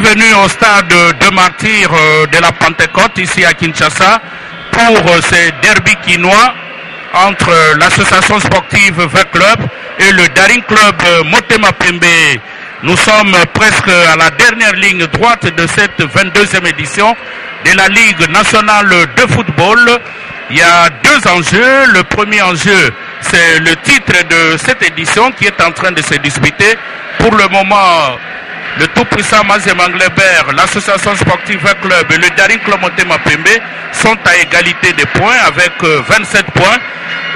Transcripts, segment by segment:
Bienvenue au stade de martyrs euh, de la Pentecôte ici à Kinshasa pour euh, ces derbys quinois entre euh, l'association sportive V Club et le Daring Club Motema Pembe. Nous sommes presque à la dernière ligne droite de cette 22e édition de la Ligue nationale de football. Il y a deux enjeux. Le premier enjeu, c'est le titre de cette édition qui est en train de se disputer. Pour le moment, le tout-puissant Mazem Anglebert, l'association sportive club et le Daring Club Motema Pembe sont à égalité de points avec euh, 27 points.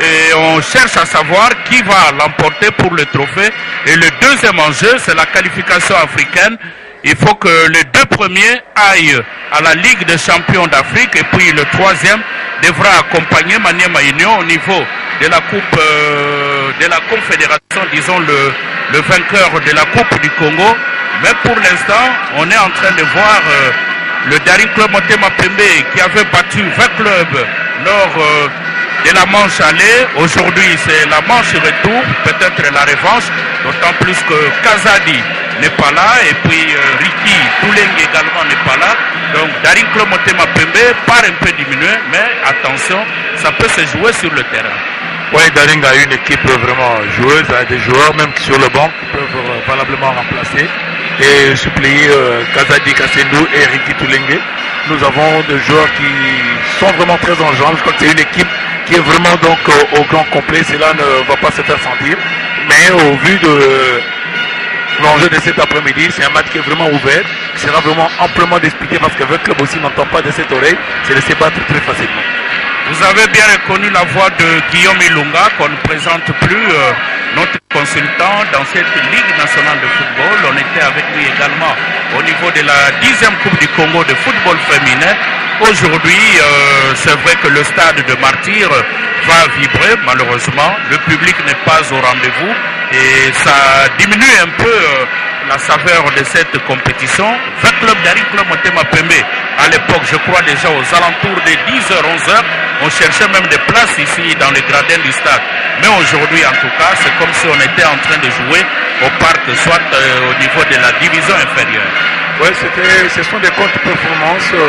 Et on cherche à savoir qui va l'emporter pour le trophée. Et le deuxième enjeu, c'est la qualification africaine. Il faut que les deux premiers aillent à la Ligue des champions d'Afrique et puis le troisième devra accompagner Maniema Union au niveau de la Coupe euh, de la Confédération, disons le, le vainqueur de la Coupe du Congo. Mais pour l'instant, on est en train de voir euh, le Daring Club Motema qui avait battu 20 clubs lors euh, de la manche aller. Aujourd'hui, c'est la manche retour, peut-être la revanche, d'autant plus que Kazadi n'est pas là et puis euh, Ricky Touleng également n'est pas là. Donc Daring Club Motema Pembe part un peu diminué, mais attention, ça peut se jouer sur le terrain. Oui, Daring a une équipe vraiment joueuse, a des joueurs même sur le banc qui peuvent euh, valablement remplacer et suppléer euh, Kazadi Kassendou et Ricky Toulenge. Nous avons des joueurs qui sont vraiment très en jambes. Je crois que c'est une équipe qui est vraiment donc euh, au grand complet. Cela ne va pas se faire sentir. Mais au vu de l'enjeu de cet après-midi, c'est un match qui est vraiment ouvert, qui sera vraiment amplement disputé parce que le club aussi n'entend pas de cette oreille, c'est se battre très facilement. Vous avez bien reconnu la voix de Guillaume Ilunga qu'on ne présente plus, euh, notre consultant dans cette Ligue nationale de football. On était avec lui également au niveau de la 10e Coupe du Congo de football féminin. Aujourd'hui, euh, c'est vrai que le stade de Martyr va vibrer, malheureusement. Le public n'est pas au rendez-vous et ça diminue un peu euh, la saveur de cette compétition. 20 clubs d'Ari Club Motema Pembe, à l'époque, je crois déjà aux alentours des 10h, 11h, on cherchait même des places ici dans les gradins du stade. Mais aujourd'hui, en tout cas, c'est comme si on était en train de jouer au parc, soit euh, au niveau de la division inférieure. Oui, ce sont des contre-performances euh,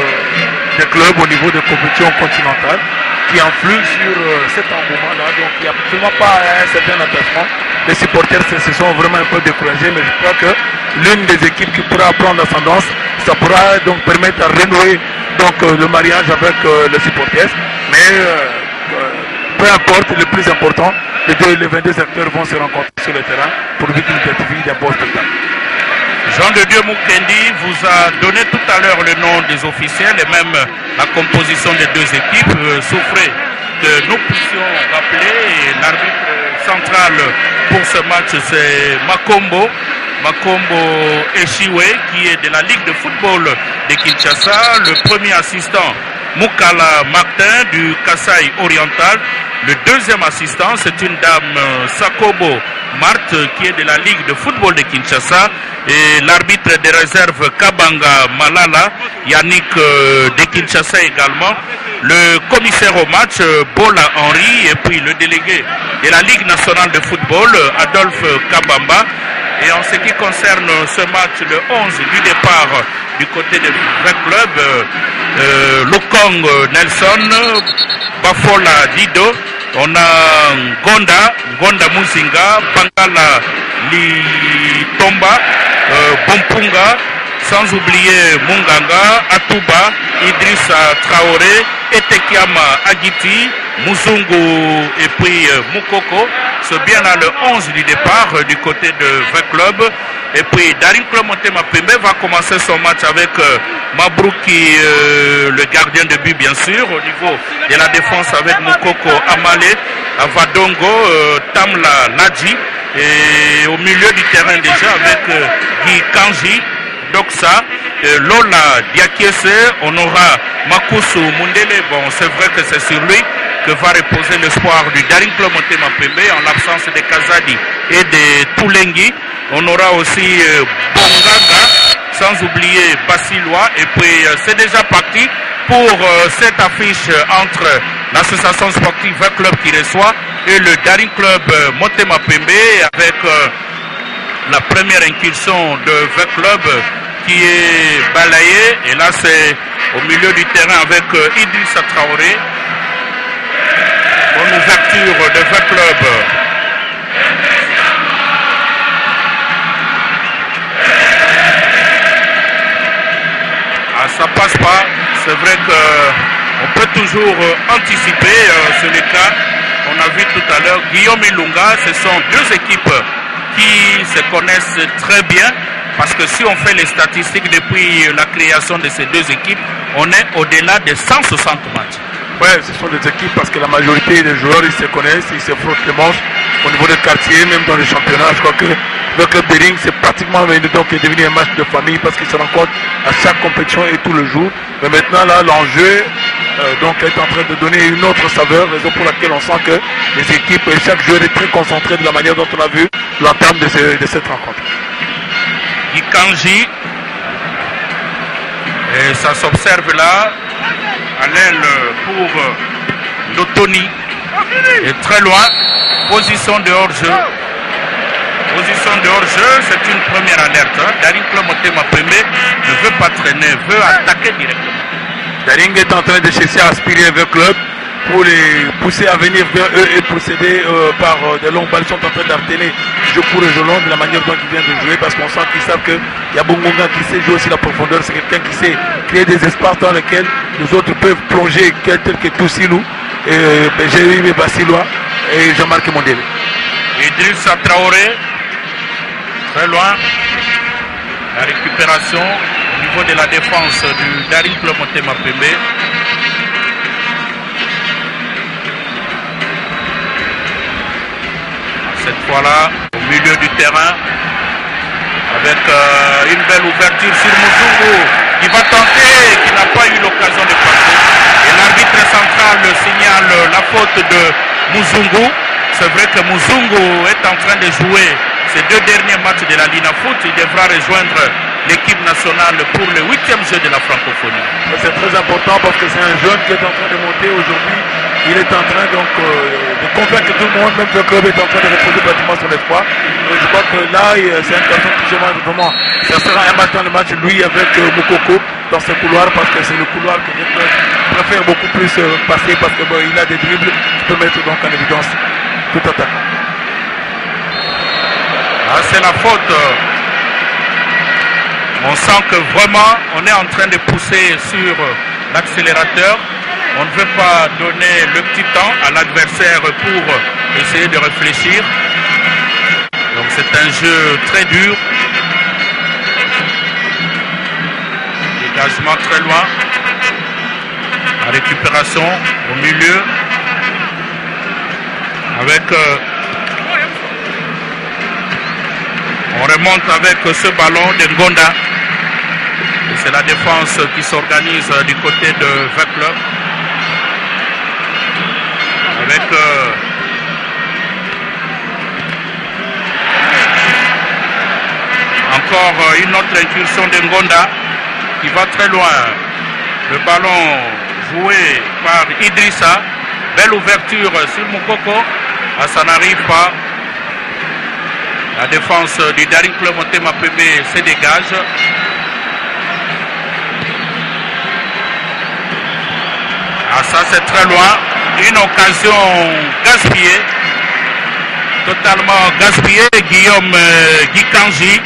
des clubs au niveau des compétitions continentales qui influent sur euh, cet engouement-là. Donc il n'y a absolument pas un certain attachement. Les supporters se, sont vraiment un peu découragés, mais je crois que l'une des équipes qui pourra prendre l'ascendance, ça pourra donc permettre à renouer donc, euh, le mariage avec les supporters. Mais peu importe, le plus important, les, deux, les 22 acteurs vont se rencontrer sur le terrain pour vite identifier d'un bon spectacle. Jean de Dieu Mukendi vous a donné tout à l'heure le nom des officiels et même la composition des deux équipes. Euh, souffrez que nous puissions rappeler l'arbitre central pour ce match c'est Makombo. Makombo Eshiwe qui est de la Ligue de football de Kinshasa. Le premier assistant Mukala Martin du Kassai Oriental. Le deuxième assistant, c'est une dame euh, Sakobo Marthe qui est de la Ligue de football de Kinshasa. Et l'arbitre des réserves Kabanga Malala, Yannick euh, de Kinshasa également. Le commissaire au match, euh, Bola Henry, et puis le délégué de la Ligue nationale de football, Adolphe Kabamba. Et en ce qui concerne ce match, le 11 du départ du côté des 20 clubs, euh, euh, Lokong Nelson, Bafola Dido, on a Gonda, Gonda Muzinga, Pangala Litomba, euh, Bompunga, sans oublier Munganga, Atuba, Idrissa Traoré, Etekiama Agiti, Muzungu et puis euh, Mukoko. C'est bien là le 11 du départ euh, du côté de 20 clubs. Et puis Daring Club Motema Pembe va commencer son match avec euh, Mabrouki, euh, le gardien de but bien sûr, au niveau de la défense avec Mukoko Amale, Avadongo, Tamla Ladji. Et au milieu du terrain déjà avec Guy Kanji, Doxa, euh, Lola Diakiese, on aura Makusu Mundele. Bon, c'est vrai que c'est sur lui que va reposer l'espoir du Daring Club Motema Pembe en l'absence de Kazadi et de Toulengi. On aura aussi euh, Bongaga, sans oublier Basilois. Et puis euh, c'est déjà parti pour euh, cette affiche entre l'association sportive 20 Club qui reçoit et le Daring Club euh, Motema Pembe avec euh, la première incursion de 20 clubs qui est balayé. Et là, c'est au milieu du terrain avec euh, Idrissa Traoré. Bonne ouverture de 20 clubs. Ah, ça passe pas. C'est vrai que on peut toujours euh, anticiper. euh, c'est le cas. On a vu tout à l'heure Guillaume et Lunga. Ce sont deux équipes qui se connaissent très bien. Parce que si on fait les statistiques depuis la création de ces deux équipes, on est au-delà de 160 matchs. Ouais, ce sont des équipes parce que la majorité des joueurs, ils se connaissent, ils se frottent les manches au niveau des quartiers, même dans les championnats. Je crois que le club de Ring, c'est pratiquement donc, est devenu un match de famille parce qu'ils se rencontrent à chaque compétition et tout le jour. Mais maintenant, là, l'enjeu euh, est en train de donner une autre saveur, raison pour laquelle on sent que les équipes et chaque joueur est très concentré de la manière dont on a vu l'entame de, de cette rencontre. Ikanji. Et ça s'observe là, à l'aile pour Lotoni. Et très loin, position de hors-jeu. Position de hors-jeu, c'est une première alerte. Hein. Darin Klomotema Pembe ne veut pas traîner, veut attaquer directement. Daring est en train de chercher à aspirer un club pour les pousser à venir vers eux et procéder euh, par euh, des longues balles. Ils sont en train d'alterner jeu pour le jeu long de la manière dont ils viennent de jouer parce qu'on sent qu'ils savent qu'il y a Bongonga qui sait jouer aussi la profondeur. C'est quelqu'un qui sait créer des espaces dans lesquels les autres peuvent plonger, tel que Toussilou, euh, ben, Jérémy Bassilois et Jean-Marc Mondele. Traoré, très loin. La récupération au niveau de la défense du Darin Klomotema Pembe. Cette fois-là, au milieu du terrain, avec euh, une belle ouverture sur Muzungu, qui va tenter, qui n'a pas eu l'occasion de passer. Et l'arbitre central signale la faute de Muzungu. C'est vrai que Muzungu est en train de jouer ces deux derniers matchs de la Lina Foot. Il devra rejoindre l'équipe nationale pour le huitième jeu de la francophonie. C'est très important parce que c'est un jeune qui est en train de monter aujourd'hui. Il est en train donc euh, de convaincre tout le monde, même le club est en train de reposer pratiquement son espoir. Et je crois que là, c'est un garçon qui vraiment. Ça sera un matin le match, lui avec euh, Mokoko dans ce couloir parce que c'est le couloir que club préfère beaucoup plus euh, passer parce qu'il a des dribbles qui peut mettre donc en évidence tout attaquant. Ah, c'est la faute. On sent que vraiment, on est en train de pousser sur l'accélérateur. On ne veut pas donner le petit temps à l'adversaire pour essayer de réfléchir. Donc c'est un jeu très dur. Dégagement très loin. La récupération au milieu. Avec euh, On remonte avec ce ballon de Ngonda. Et c'est la défense qui s'organise du côté de 20 euh, encore euh, une autre incursion de Ngonda qui va très loin. Le ballon joué par Idrissa. Belle ouverture sur Mokoko. Ah, ça n'arrive pas. La défense du Daring Club Motema se dégage. Ah, ça c'est très loin. Une occasion gaspillée. Totalement gaspillée. Guillaume euh, Guy Kanji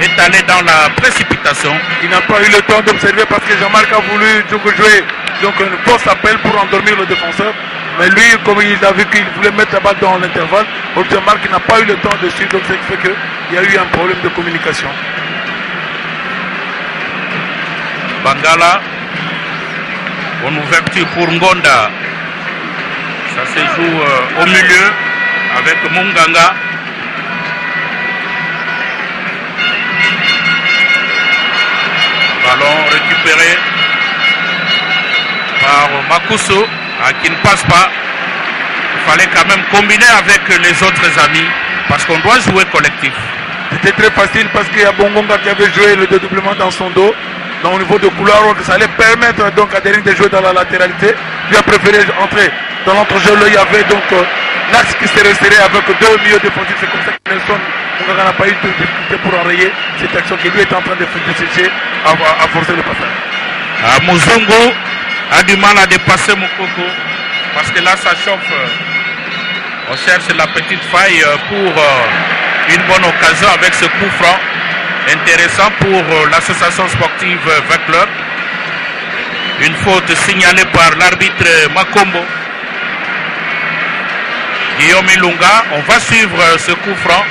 est allé dans la précipitation. Il n'a pas eu le temps d'observer parce que Jean-Marc a voulu jouer donc, un fausse appel pour endormir le défenseur. Mais lui, comme il a vu qu'il voulait mettre la balle dans l'intervalle, Jean-Marc n'a pas eu le temps de suivre. Donc, ce qui fait qu'il y a eu un problème de communication. Bangala. Bonne ouverture pour Ngonda. Ça se joue euh, au milieu avec Munganga. Ballon récupéré par Makuso ah, qui ne passe pas. Il fallait quand même combiner avec les autres amis parce qu'on doit jouer collectif. C'était très facile parce qu'il y a Bongonga qui avait joué le dédoublement dans son dos. Donc au niveau de couloir, ça allait permettre donc à Derrick de jouer dans la latéralité. Il a préféré entrer dans l'entrejeu. Là, il y avait donc euh, l'axe qui s'est resserré avec deux milieux défensifs. C'est comme ça que Nelson n'a pas eu de difficulté pour enrayer cette action qui lui est en train de, de à, forcer le passage. Ah, a du mal à dépasser Mukoko parce que là ça chauffe. On cherche la petite faille pour euh, une bonne occasion avec ce coup franc intéressant pour euh, l'association sportive 20 clubs. Une faute signalée par l'arbitre Makombo. Guillaume Ilunga, on va suivre euh, ce coup franc.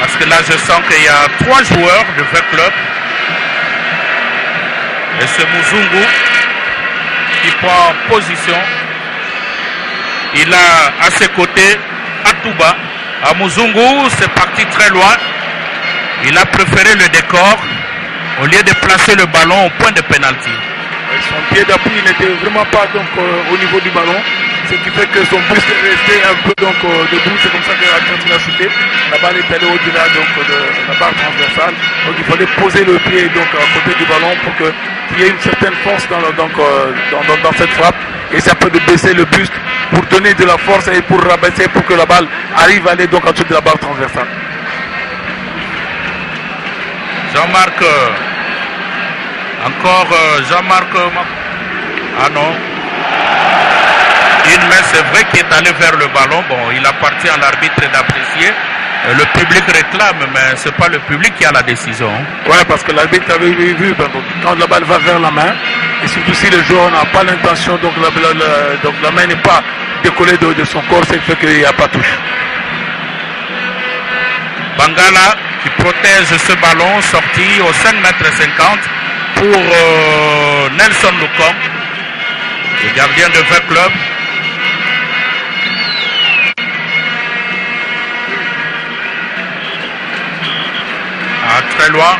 Parce que là, je sens qu'il y a trois joueurs de 20 clubs. Et c'est Muzungu qui prend position. Il a à ses côtés Atuba. À Muzungu, c'est parti très loin. Il a préféré le décor au lieu de placer le ballon au point de pénalty. Son pied d'appui n'était vraiment pas donc, euh, au niveau du ballon. Ce qui fait que son buste est resté un peu donc, euh, debout. C'est comme ça que il a chuté, la balle est allée au-delà de la barre transversale. Donc il fallait poser le pied donc, à côté du ballon pour qu'il y ait une certaine force dans, donc, euh, cette frappe. Et ça peut de baisser le buste pour donner de la force et pour rabaisser pour que la balle arrive à aller donc, en dessous de la barre transversale. Jean-Marc, encore Jean-Marc. Ah non. Une main, c'est vrai, qui est allé vers le ballon. Bon, il appartient à l'arbitre d'apprécier. Le public réclame, mais ce n'est pas le public qui a la décision. Oui, parce que l'arbitre avait vu, quand la balle va vers la main, et surtout si le joueur n'a pas l'intention, donc la, la, la, donc la main n'est pas décollée de, de, son corps, c'est fait qu'il n'y a pas touche. Bangala qui protège ce ballon sorti au 5 mètres 50 pour euh, Nelson Lucom, le gardien de 20 clubs. À très loin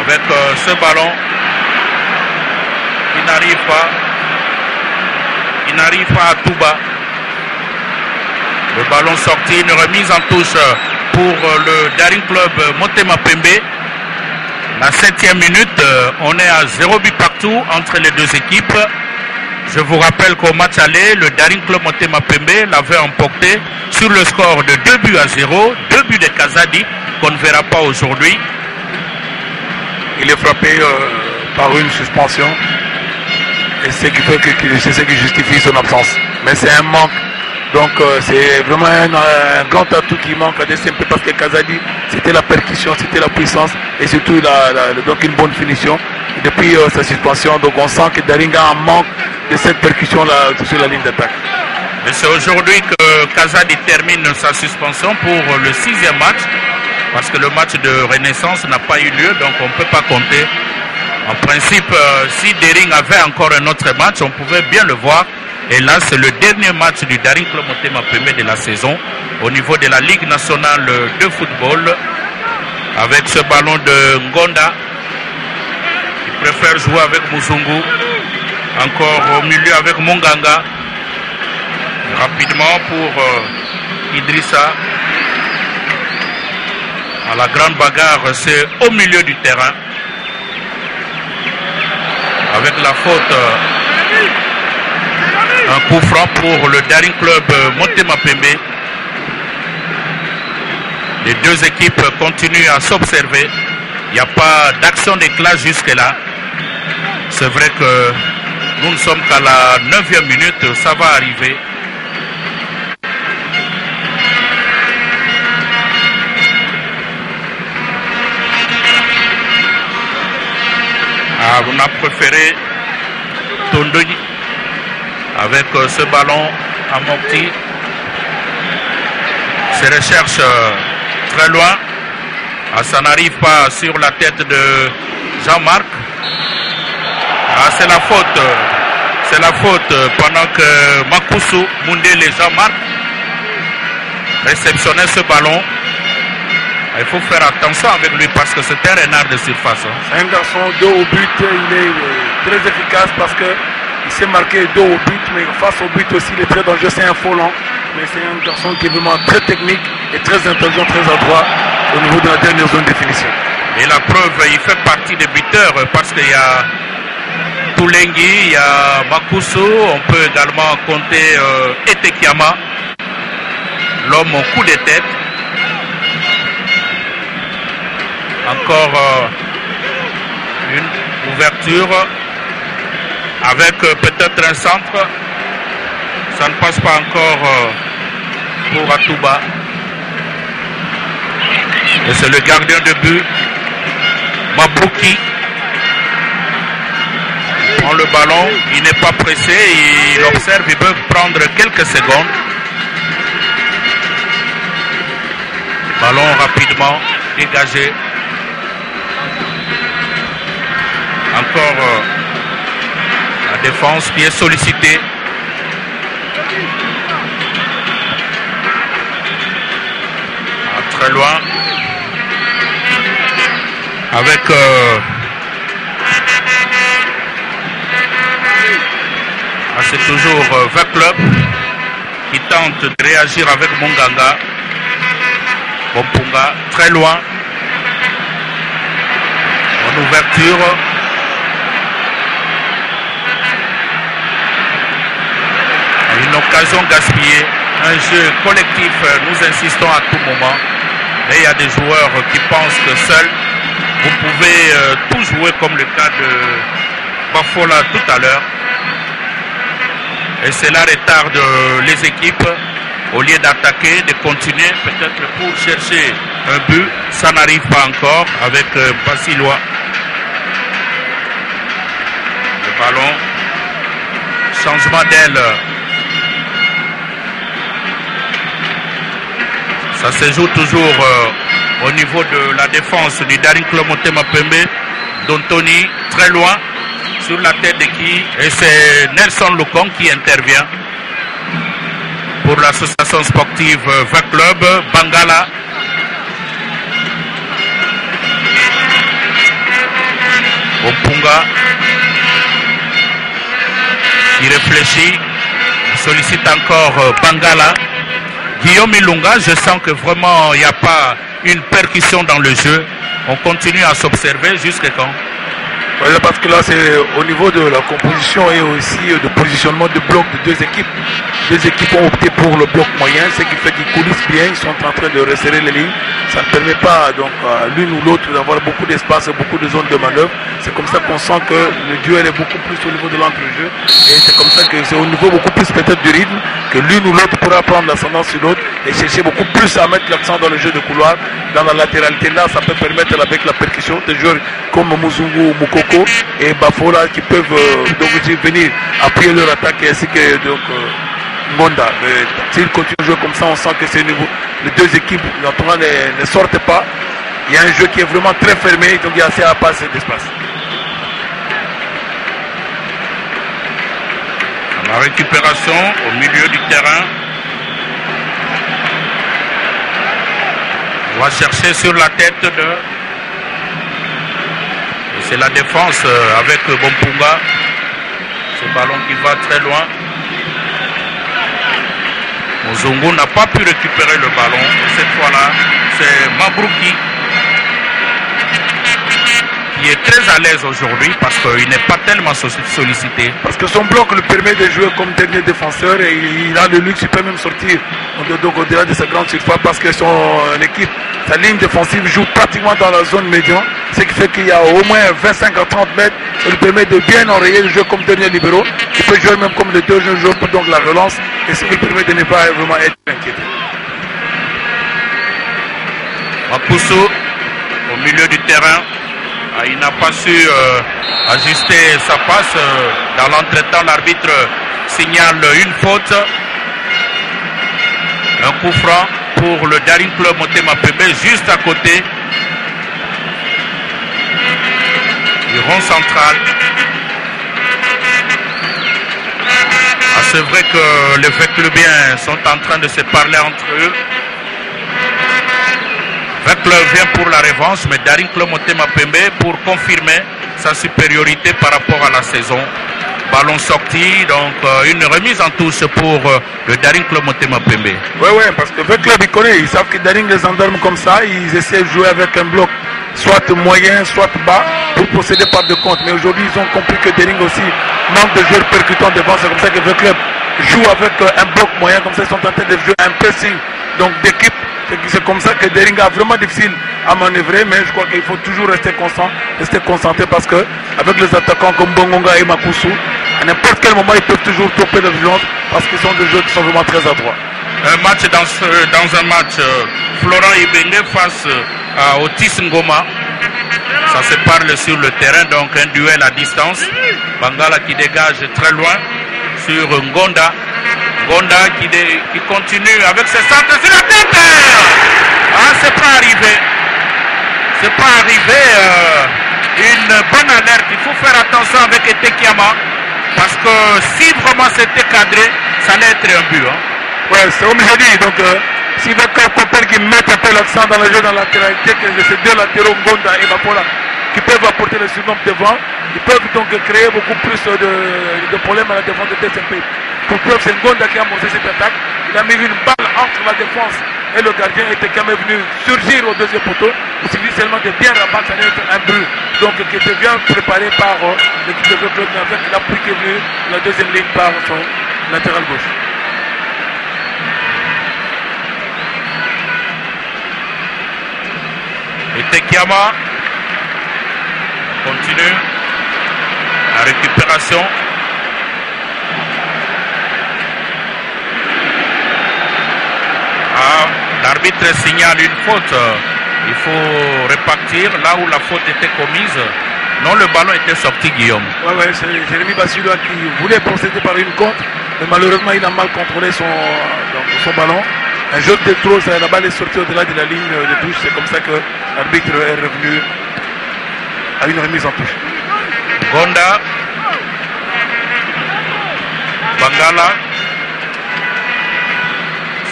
avec euh, ce ballon. Qui n'arrive pas. Il n'arrive pas à tout bas le ballon sorti une remise en touche pour le Daring Club Motema Pembe la septième minute on est à zéro but partout entre les deux équipes je vous rappelle qu'au match aller, le Daring Club Motema Pembe l'avait emporté sur le score de 2 buts à 0, 2 buts de Kazadi qu'on ne verra pas aujourd'hui. Il est frappé euh, par une suspension et c'est ce qui justifie son absence. Mais c'est un manque. Donc euh, c'est vraiment un, grand atout qui manque à DCMP parce que Kazadi, c'était la percussion, c'était la puissance et surtout la, donc une bonne finition. Depuis euh, sa suspension, donc on sent que Daringa manque de cette percussion sur la ligne d'attaque. C'est aujourd'hui que Kazadi termine sa suspension pour le sixième match, parce que le match de Renaissance n'a pas eu lieu, donc on ne peut pas compter. En principe, euh, si Dering avait encore un autre match, on pouvait bien le voir. Et là, c'est le dernier match du Daring Club Motema de la saison au niveau de la Ligue nationale de football, avec ce ballon de Ngonda, qui préfère jouer avec Muzungu encore au milieu avec Monganga. Rapidement pour euh, Idrissa. À la grande bagarre, c'est au milieu du terrain. Avec la faute, euh, un coup franc pour le Daring Club euh, Motema Pembe. Les deux équipes continuent à s'observer. Il n'y a pas d'action d'éclat jusque-là. C'est vrai que nous ne sommes qu'à la neuvième minute, ça va arriver. Ah, on a préféré Tondoni avec euh, ce ballon amorti. Ses recherches euh, très loin. Ah, ça n'arrive pas sur la tête de Jean-Marc. Ah, c'est la faute. C'est la faute pendant que Makusu Mundele et Jean-Marc réceptionnaient ce ballon. Il faut faire attention avec lui parce que c'est un renard de surface. C'est un garçon dos au but, il est très efficace parce qu'il s'est marqué dos au but, mais face au but aussi, il est très dangereux. C'est un faux long, mais c'est un garçon qui est vraiment très technique et très intelligent, très adroit au niveau de la dernière zone de finition. Et la preuve, il fait partie des buteurs parce qu'il y a Toulengi, il y a Makusu, on peut également compter euh, Etekiama, l'homme au coup de tête. Encore euh, une ouverture avec euh, peut-être un centre. Ça ne passe pas encore euh, pour Atouba. Et c'est le gardien de but, Mabouki. Prend le ballon, il n'est pas pressé, il observe, il peut prendre quelques secondes. Ballon rapidement dégagé. Encore euh, qui est sollicitée. Ah, très loin. Avec euh, ah, c'est toujours euh, 20 clubs qui tentent de réagir avec Munganga. Bompunga, très loin. En ouverture. Occasion gaspillée. Un jeu collectif, euh, nous insistons à tout moment. Mais il y a des joueurs qui pensent que seuls, vous pouvez euh, tout jouer comme le cas de Bafola tout à l'heure. Et cela retarde les équipes au lieu d'attaquer, de continuer peut-être pour chercher un but. Ça n'arrive pas encore avec euh. Le ballon. Changement d'aile. Ça se joue toujours euh, au niveau de la défense du Daring Club Motema Pembe. D'Antoni très loin sur la tête de qui? Et c'est Nelson Lucon qui intervient pour l'association sportive 20 Club Bangala. Opunga qui réfléchit, sollicite encore euh, Bangala. Guillaume Ilunga, je sens que vraiment il n'y a pas une percussion dans le jeu. On continue à s'observer jusqu'à quand? Parce que là, c'est au niveau de la composition et aussi de positionnement de bloc de deux équipes. Deux équipes ont opté pour le bloc moyen, ce qui fait qu'ils coulissent bien, ils sont en train de resserrer les lignes. Ça ne permet pas donc à l'une ou l'autre d'avoir beaucoup d'espace et beaucoup de zones de manœuvre. C'est comme ça qu'on sent que le duel est beaucoup plus au niveau de l'entrejeu. Et c'est comme ça que c'est au niveau beaucoup plus peut-être du rythme que l'une ou l'autre pourra prendre l'ascendant sur l'autre et chercher beaucoup plus à mettre l'accent dans le jeu de couloir. Dans la latéralité là, ça peut permettre avec la percussion des joueurs comme Muzungu, Et Bafola qui peuvent euh, donc venir appuyer leur attaque ainsi que donc euh, Monda. S'ils continuent à jouer comme ça, on sent que c'est au niveau. Les deux équipes naturellement, ne, ne sortent pas. Il y a un jeu qui est vraiment très fermé, donc il y a assez à passer d'espace. La récupération au milieu du terrain. On va chercher sur la tête de. C'est la défense euh, avec Bompunga. Ce ballon qui va très loin. Mozungu n'a pas pu récupérer le ballon. Et cette fois-là, c'est Mabrouki qui est très à l'aise aujourd'hui parce qu'il n'est pas tellement so- sollicité. Parce que son bloc le permet de jouer comme dernier défenseur et il a le luxe, il peut même sortir au-delà de sa grande surface parce que son euh, équipe, sa ligne défensive joue pratiquement dans la zone médian, ce qui fait qu'il y a au moins 25 à 30 mètres, ça lui permet de bien enrayer le jeu comme dernier libéraux. Il peut jouer même comme le deuxième joueur pour donc la relance et ce qui permet de ne pas vraiment être inquiété. Makusu au milieu du terrain. Ah, il n'a pas su euh, ajuster sa passe. euh, dans l'entretemps, l'arbitre signale une faute. Un coup franc pour le Daring Club Motema Pembe juste à côté rond central. Ah, C'est vrai que les Veclubiens sont en train de se parler entre eux. Vecleur vient pour la revanche, mais Daring Club Motema Pembe pour confirmer sa supériorité par rapport à la saison. Ballon sorti, donc euh, une remise en touche pour euh, le Daring Club Motema Pembe. Ouais, ouais, parce que le ils connaissent, ils savent que Daring les endorme comme ça, ils essaient de jouer avec un bloc soit moyen, soit bas, pour procéder par de compte. Mais aujourd'hui, ils ont compris que Dering aussi manque de joueurs percutants devant. C'est comme ça que le club joue avec euh, un bloc moyen, comme ça ils sont en train de jouer un pressing donc d'équipe. C'est comme ça que Dering a vraiment difficile à manœuvrer, mais je crois qu'il faut toujours rester constant, rester concentré parce que avec les attaquants comme Bongonga et Makusu, à n'importe quel moment ils peuvent toujours toper de violence parce qu'ils sont des joueurs qui sont vraiment très adroits. Un match dans, un match, euh, Florent Ibenge face euh, à Otis Ngoma. Ça se parle sur le terrain, donc un duel à distance. Bangala qui dégage très loin sur Ngonda. Ngonda qui continue avec ses centres sur la tête. Ah, c'est pas arrivé. C'est pas arrivé. euh, une bonne alerte. Il faut faire attention avec Etekiama. Parce que si vraiment c'était cadré, ça allait être un but. hein. Ouais, c'est comme j'ai dit, donc euh, s'il veut qui mette un peu l'accent dans le jeu, dans la latéralité, que ces deux latéraux, Ngonda et Mapola, qui peuvent apporter le surnom devant, ils peuvent donc créer beaucoup plus de, de problèmes à la défense de TSMP. Pour preuve, c'est Ngonda qui a amorcé cette attaque. Il a mis une balle entre la défense et le gardien était quand même venu surgir au deuxième poteau. Il suffit seulement de bien rabattre, ça être un but. Donc qui était bien préparé par euh, l'équipe de club avec l'appui qui est venu la deuxième ligne par son latéral gauche. Et Tekiama continue la récupération. Ah, l'arbitre signale une faute. Il faut répartir là où la faute était commise. Non, le ballon était sorti, Guillaume. Ouais, c'est Jérémy Bassula qui voulait procéder par une contre, mais malheureusement il a mal contrôlé son, son ballon. Un jeu de trop, ça, la balle est sortie au-delà de la ligne de touche, c'est comme ça que l'arbitre est revenu à une remise en touche. Gonda. Bangala.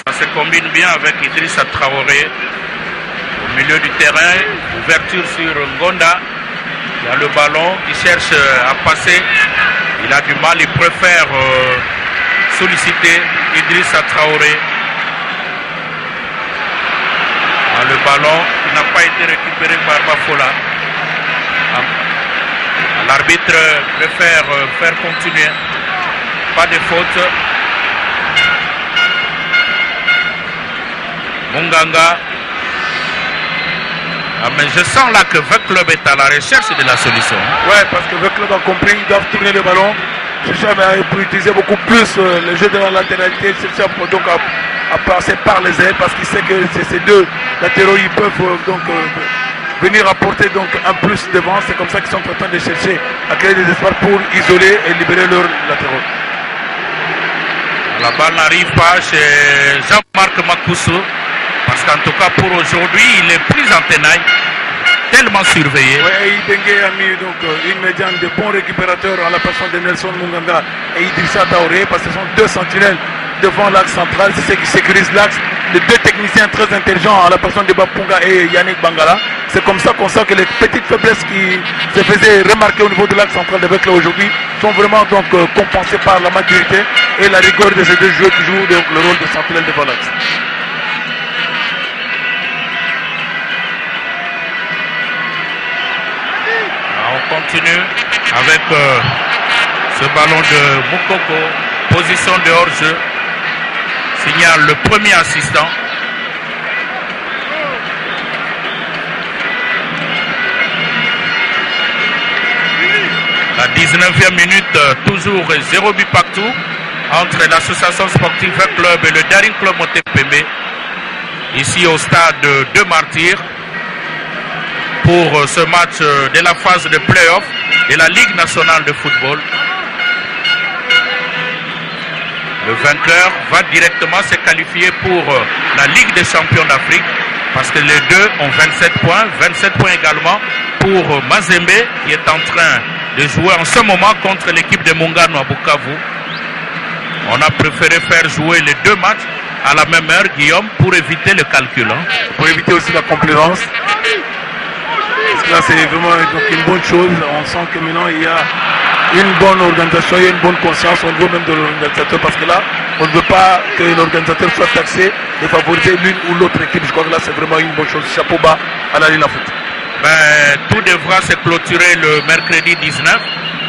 Ça se combine bien avec Idrissa Traoré. Au milieu du terrain, ouverture sur Ngonda. Il a le ballon, il cherche à passer. Il a du mal, il préfère euh, solliciter Idrissa Traoré. Ballon qui n'a pas été récupéré par Bafola. L'arbitre préfère euh, faire continuer. Pas de faute. Munganga. Ah, mais je sens là que votre club est à la recherche de la solution. Ouais, parce que le club a compris, ils doivent tourner le ballon. Chercher à pour utiliser beaucoup plus euh, le jeu de la latéralité, à- donc à, à passer par les ailes parce qu'il sait que ces deux latéraux, ils peuvent euh, donc euh, venir apporter donc un plus devant. C'est comme ça qu'ils sont en train de chercher à créer des espaces pour isoler et libérer leurs latéraux. La balle n'arrive pas chez Jean-Marc Makusu. Parce qu'en tout cas pour aujourd'hui, il est pris en tenaille. Tellement surveillé. Ouais, Idengue a mis donc euh, une médiane de bons récupérateurs à la personne de Nelson Munganga et Idrissa Taoré parce que ce sont deux sentinelles devant l'axe central, c'est ce qui sécurise l'axe. Les deux techniciens très intelligents à la personne de Bapunga et Yannick Bangala. C'est comme ça qu'on sent que les petites faiblesses qui se faisaient remarquer au niveau de l'axe central de Vecla aujourd'hui sont vraiment donc euh, compensées par la maturité et la rigueur de ces deux joueurs qui jouent le rôle de sentinelle devant l'axe. Ah, On continue avec euh, ce ballon de Mukoko. Position de hors-jeu. Signale le premier assistant. La 19e minute, euh, toujours 0 but partout entre l'association sportive Club et le Daring Club Motepembe. Ici au stade de Martyrs pour euh, ce match euh, de la phase de play-off de la Ligue nationale de football. Le vainqueur va directement se qualifier pour euh, la Ligue des champions d'Afrique parce que les deux ont 27 points, 27 points également pour euh, Mazembe qui est en train de jouer en ce moment contre l'équipe de Mungano à Bukavu. On a préféré faire jouer les deux matchs à la même heure, Guillaume, pour éviter le calcul. hein. pour éviter aussi la complaisance. Là, c'est vraiment donc, une bonne chose. On sent que maintenant, il y a une bonne organisation, il y a une bonne conscience au niveau même de l'organisateur. Parce que là, on ne veut pas que l'organisateur soit taxé de favoriser l'une ou l'autre équipe. Je crois que là, c'est vraiment une bonne chose. Chapeau bas à la Ligue foot. ben, tout devra se clôturer le mercredi 19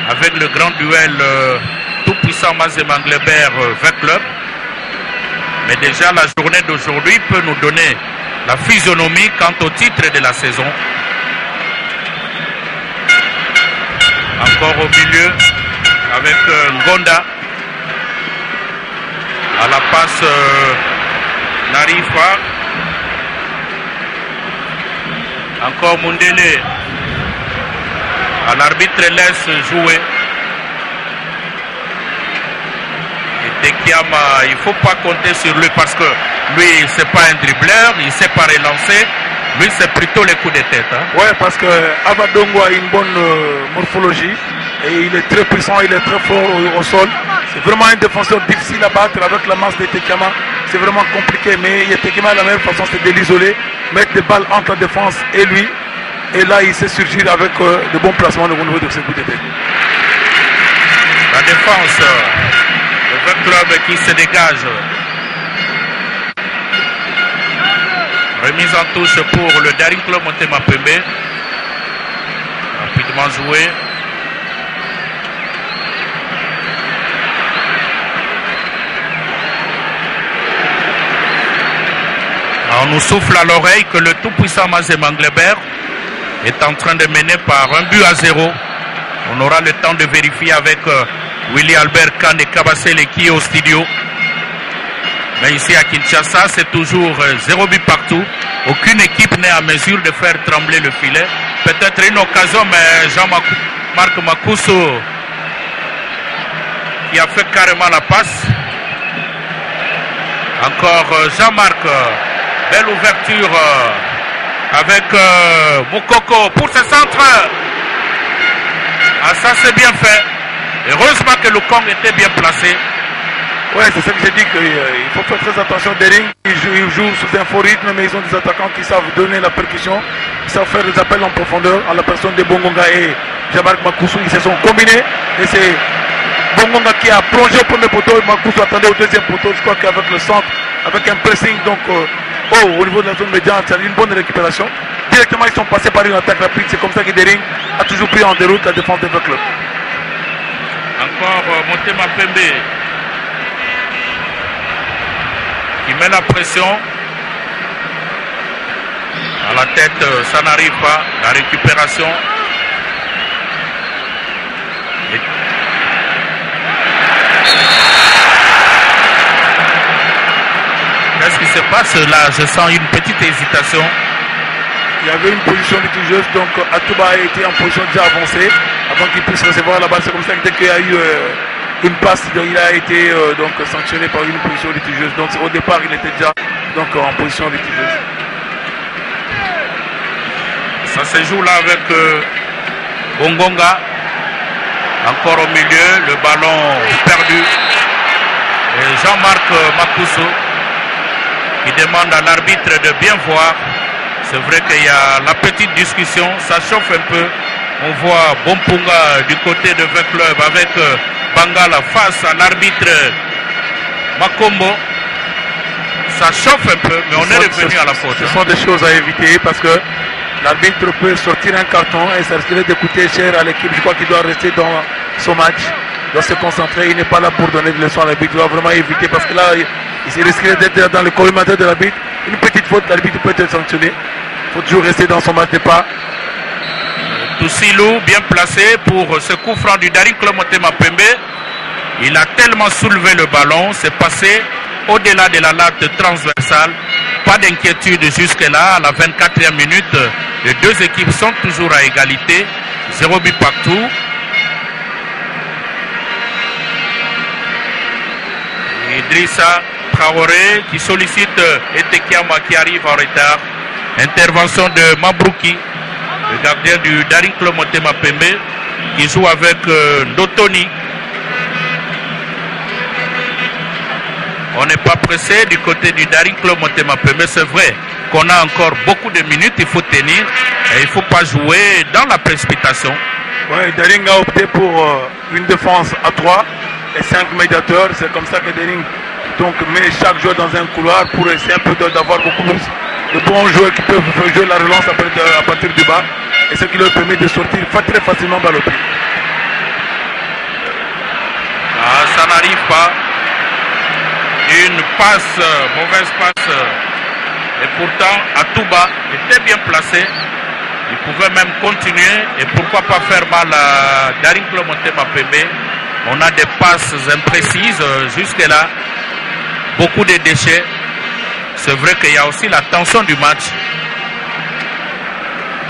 avec le grand duel euh, tout puissant Mazem Anglebert 20 clubs. Mais déjà la journée d'aujourd'hui peut nous donner la physionomie quant au titre de la saison. Encore au milieu avec euh, Ngonda. À la passe euh. Encore Mundele. À l'arbitre laisse jouer. Et Tekiama, il ne faut pas compter sur lui parce que lui, c'est pas un dribbleur, il ne sait pas relancer. Lui, c'est plutôt les coups de tête. Hein. Ouais, parce que Avadongo a une bonne euh, morphologie et il est très puissant, il est très fort au, au sol. C'est vraiment un défenseur difficile à battre avec la masse de Tekama. C'est vraiment compliqué, mais Tekama, la même façon, c'est de l'isoler, mettre des balles entre la défense et lui. Et là, il sait surgir avec euh, de bons placements au niveau de ses coups de tête. La défense, euh, le 20 club qui se dégage. Remise en touche pour le Daring Club Montema Pembe. Rapidement joué. On nous souffle à l'oreille que le tout-puissant Mazem Anglebert est en train de mener par un but à zéro. On aura le temps de vérifier avec euh, Willy Albert Khan et Kabasele qui est au studio. Mais ici à Kinshasa, c'est toujours euh, zéro but partout. Aucune équipe n'est à mesure de faire trembler le filet. Peut-être une occasion, mais Jean-Marc Makousso qui a fait carrément la passe. Encore euh, Jean-Marc, belle ouverture euh, avec euh, Moukoko pour ce centre. Ah, ça c'est bien fait. Heureusement que le Kong était bien placé. Ouais, c'est ça que j'ai dit qu'il faut faire très attention. Dering, ils jouent, ils jouent sous un faux rythme, mais ils ont des attaquants qui savent donner la percussion, qui savent faire des appels en profondeur à la personne de Bongonga et Jamark Makoussou. Ils se sont combinés et c'est Bongonga qui a plongé au premier poteau et Makoussou attendait au deuxième poteau. Je crois qu'avec le centre, avec un pressing donc euh, haut au niveau de la zone médiane, c'est une bonne récupération. Directement, ils sont passés par une attaque rapide. C'est comme ça que Dering a toujours pris en déroute la défense de club. Encore euh, Montema la pression. À la tête, euh, ça n'arrive pas. La récupération. Qu'est-ce qui se passe là? Je sens une petite hésitation. Il y avait une position litigieuse, donc Atouba a été en position déjà avancée avant qu'il puisse recevoir la balle. C'est comme ça que dès qu'il y a eu euh, une passe, donc, il a été euh, donc sanctionné par une position litigieuse. Donc au départ, il était déjà donc en position litigieuse. Ça se joue là avec euh, Bongonga. Encore au milieu, le ballon perdu. Jean-Marc euh, Makousso qui demande à l'arbitre de bien voir. C'est vrai qu'il y a la petite discussion, ça chauffe un peu. On voit Bompunga du côté de 20 clubs avec euh, Bangala face à l'arbitre Makombo. Ça chauffe un peu, mais on est revenu à la faute. Ce hein. sont des choses à éviter parce que l'arbitre peut sortir un carton et ça risquerait de coûter cher à l'équipe. Je crois qu'il doit rester dans son match, il doit se concentrer. Il n'est pas là pour donner des leçons à l'arbitre. Il doit vraiment éviter parce que là, il, il risquerait d'être dans le collimateur de l'arbitre. Une petite faute, l'arbitre peut être sanctionné. Il faut toujours rester dans son match de pas. Toussilou, bien placé pour ce coup franc du Daring Club Motema Pembe. Il a tellement soulevé le ballon, c'est passé au-delà de la latte transversale. Pas d'inquiétude jusque-là. À la 24e minute, les deux équipes sont toujours à égalité. Zéro but partout. Idrissa Traoré qui sollicite Etekiama qui arrive en retard. Intervention de Mabrouki, le gardien du Daring Club Motema Pembe, qui joue avec euh, Ndotoni. On n'est pas pressé du côté du Daring Club Motema Pembe. C'est vrai qu'on a encore beaucoup de minutes, il faut tenir et il ne faut pas jouer dans la précipitation. Ouais, Dering a opté pour euh, une défense à 3 et 5 médiateurs. C'est comme ça que Dering donc, met chaque joueur dans un couloir pour essayer un peu d'avoir beaucoup plus de bons joueurs qui peuvent jouer la relance à partir du bas et ce qui leur permet de sortir très facilement balle au pied. Ah, ça n'arrive pas. Une passe, mauvaise passe. Et pourtant, Atouba était bien placé. Il pouvait même continuer et pourquoi pas faire mal à Darin Clomontema Pembe. On a des passes imprécises jusque-là. Beaucoup de déchets. C'est vrai qu'il y a aussi la tension du match.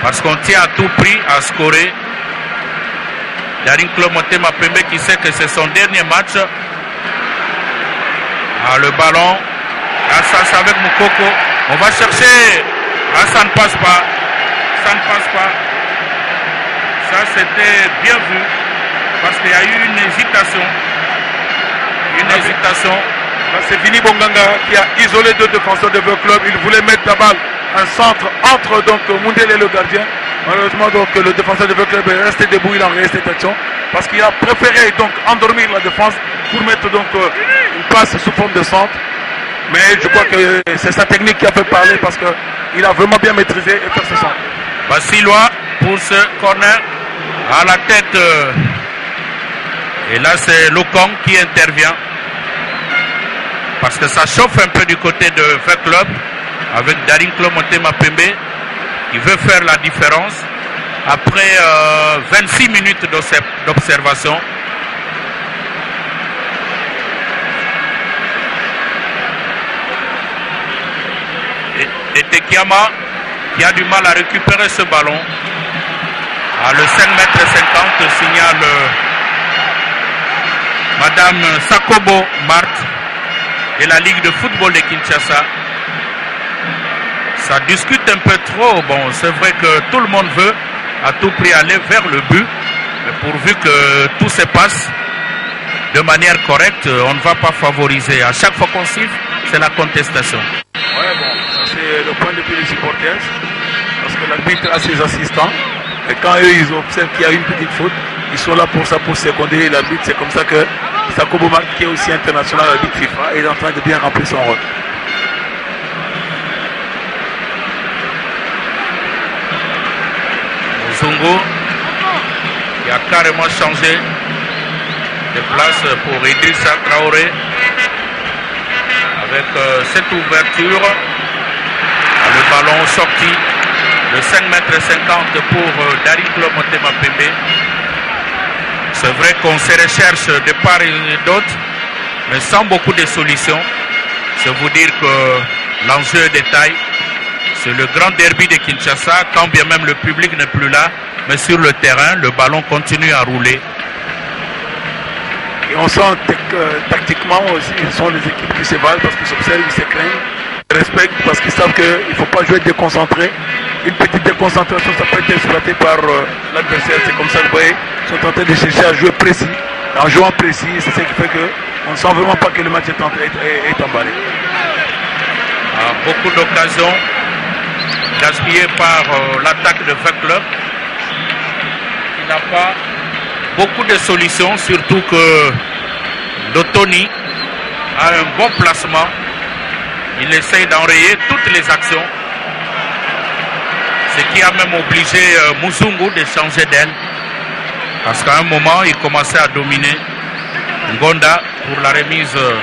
Parce qu'on tient à tout prix à scorer. Darin Clomotema Pembe qui sait que c'est son dernier match. Ah, le ballon. Assas avec Moukoko. On va chercher. Ah, ça ne passe pas. Ça ne passe pas. Ça, c'était bien vu. Parce qu'il y a eu une hésitation. Une hésitation. C'est Vini Bonganga qui a isolé deux défenseurs de votre club. Il voulait mettre la balle un centre entre donc et le gardien. Malheureusement, donc, le défenseur de club est resté debout, il a envoyé cette action. Parce qu'il a préféré donc endormir la défense pour mettre donc une passe sous forme de centre. Mais je crois que c'est sa technique qui a fait parler parce qu'il a vraiment bien maîtrisé et fait ce centre. Bassilois pour ce corner à la tête. Et là, c'est Lokong qui intervient. Parce que ça chauffe un peu du côté de Fait Club avec Darin Klomotema Pembe qui veut faire la différence après 26 minutes d'observation. Et, Tekiama qui a du mal à récupérer ce ballon. À le 5 mètres 50 signale Madame Sakobo Marthe et la Ligue de football de Kinshasa. Ça discute un peu trop. Bon, c'est vrai que tout le monde veut à tout prix aller vers le but, mais pourvu que tout se passe de manière correcte, on ne va pas favoriser. À chaque fois qu'on siffle, c'est la contestation. Ouais, bon, ça c'est le point de vue des supporters, parce que l'arbitre a ses assistants, et quand eux ils observent qu'il y a une petite faute, ils sont là pour ça, pour seconder l'arbitre. C'est comme ça que Sakobo qui est aussi international arbitre FIFA, est en train de bien remplir son rôle. Zongo qui a carrément changé de place pour Idrissa Traoré avec cette ouverture le ballon sorti de 5 mètres 50 pour Dari Klomotema Pembe c'est vrai qu'on se recherche de part et d'autre mais sans beaucoup de solutions. C'est vous dire que l'enjeu est c'est le grand derby de Kinshasa, quand bien même le public n'est plus là, mais sur le terrain, le ballon continue à rouler. Et on sent que tactiquement aussi, ce sont les équipes qui se valent parce qu'ils s'observent, ils se craignent, respectent parce qu'ils savent qu'il ne faut pas jouer déconcentré. Une petite déconcentration, ça peut être exploité par l'adversaire. C'est comme ça que vous voyez, ils sont en train de chercher à jouer précis. En jouant précis, c'est ce qui fait qu'on ne sent vraiment pas que le match est, en, est, est emballé. Beaucoup d'occasions gaspillé par euh, l'attaque de Club qui n'a pas beaucoup de solutions, surtout que Dotoni a un bon placement. Il essaye d'enrayer toutes les actions. Ce qui a même obligé euh, de changer d'aile. Parce qu'à un moment, il commençait à dominer Ngonda pour la remise euh,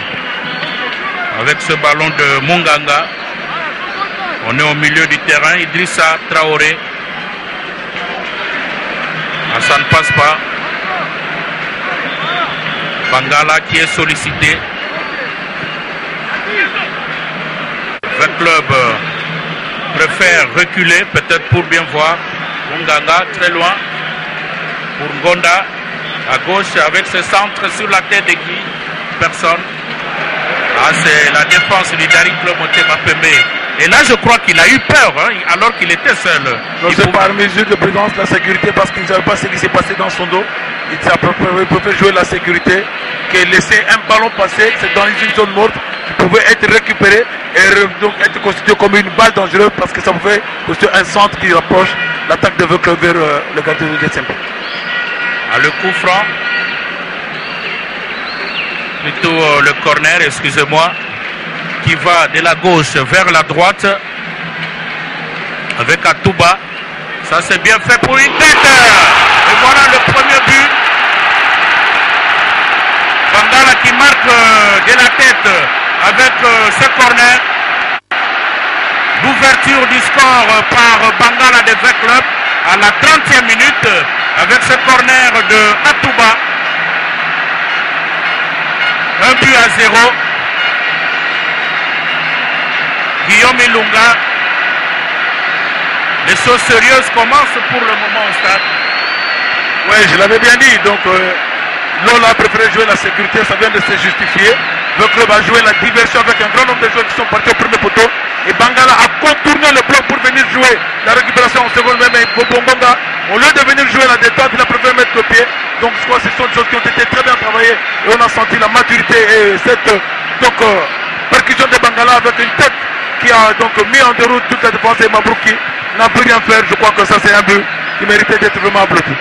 avec ce ballon de Munganga. On est au milieu du terrain. Idrissa Traoré. Ah, ça ne passe pas. Bangala qui est sollicité. Le club préfère reculer, peut-être pour bien voir. Munganga très loin. Pour Ngonda à gauche avec ce centre sur la tête de qui? Personne. Ah, c'est la défense du Dari Club Motema. Et là, je crois qu'il a eu peur, hein, alors qu'il était seul. Donc c'est par mesure de prudence, la sécurité, parce qu'il ne savait pas ce qui s'est passé dans son dos. Il préféré jouer la sécurité que laisser un ballon passer, c'est dans une zone morte pouvait être récupéré et donc être constitué comme une balle dangereuse parce que ça pouvait constituer un centre qui rapproche l'attaque de Veucle vers euh, le gardien de Décembre. À le coup franc, plutôt euh, le corner, excusez-moi, qui va de la gauche vers la droite. avec Atouba. Ça c'est bien fait pour une tête. Et voilà le premier but. Bangala qui marque euh, de la tête avec euh, ce corner. L'ouverture du score par Bangala de Club à la 30e minute avec ce corner de Atouba. Un but à zéro. Guillaume Ilunga. Les choses sérieuses commencent pour le moment au stade. Oui, je l'avais bien dit. Donc, euh, Lola a préféré jouer la sécurité, ça vient de se justifier. Le club a joué la diversion avec un grand nombre de joueurs qui sont partis au premier poteau. Et Bangala a contourné le bloc pour venir jouer la récupération en seconde même. Et Bobongonga, au lieu de venir jouer la détente, il a préféré mettre le pied. Donc, je crois que ce sont des choses qui ont été très bien travaillées. Et on a senti la maturité et cette euh, percussion de Bangala avec une tête qui a donc mis en déroute toute la défense et Mabrouki n'a pu rien faire. Je crois que ça, c'est un but qui méritait d'être vraiment applaudi.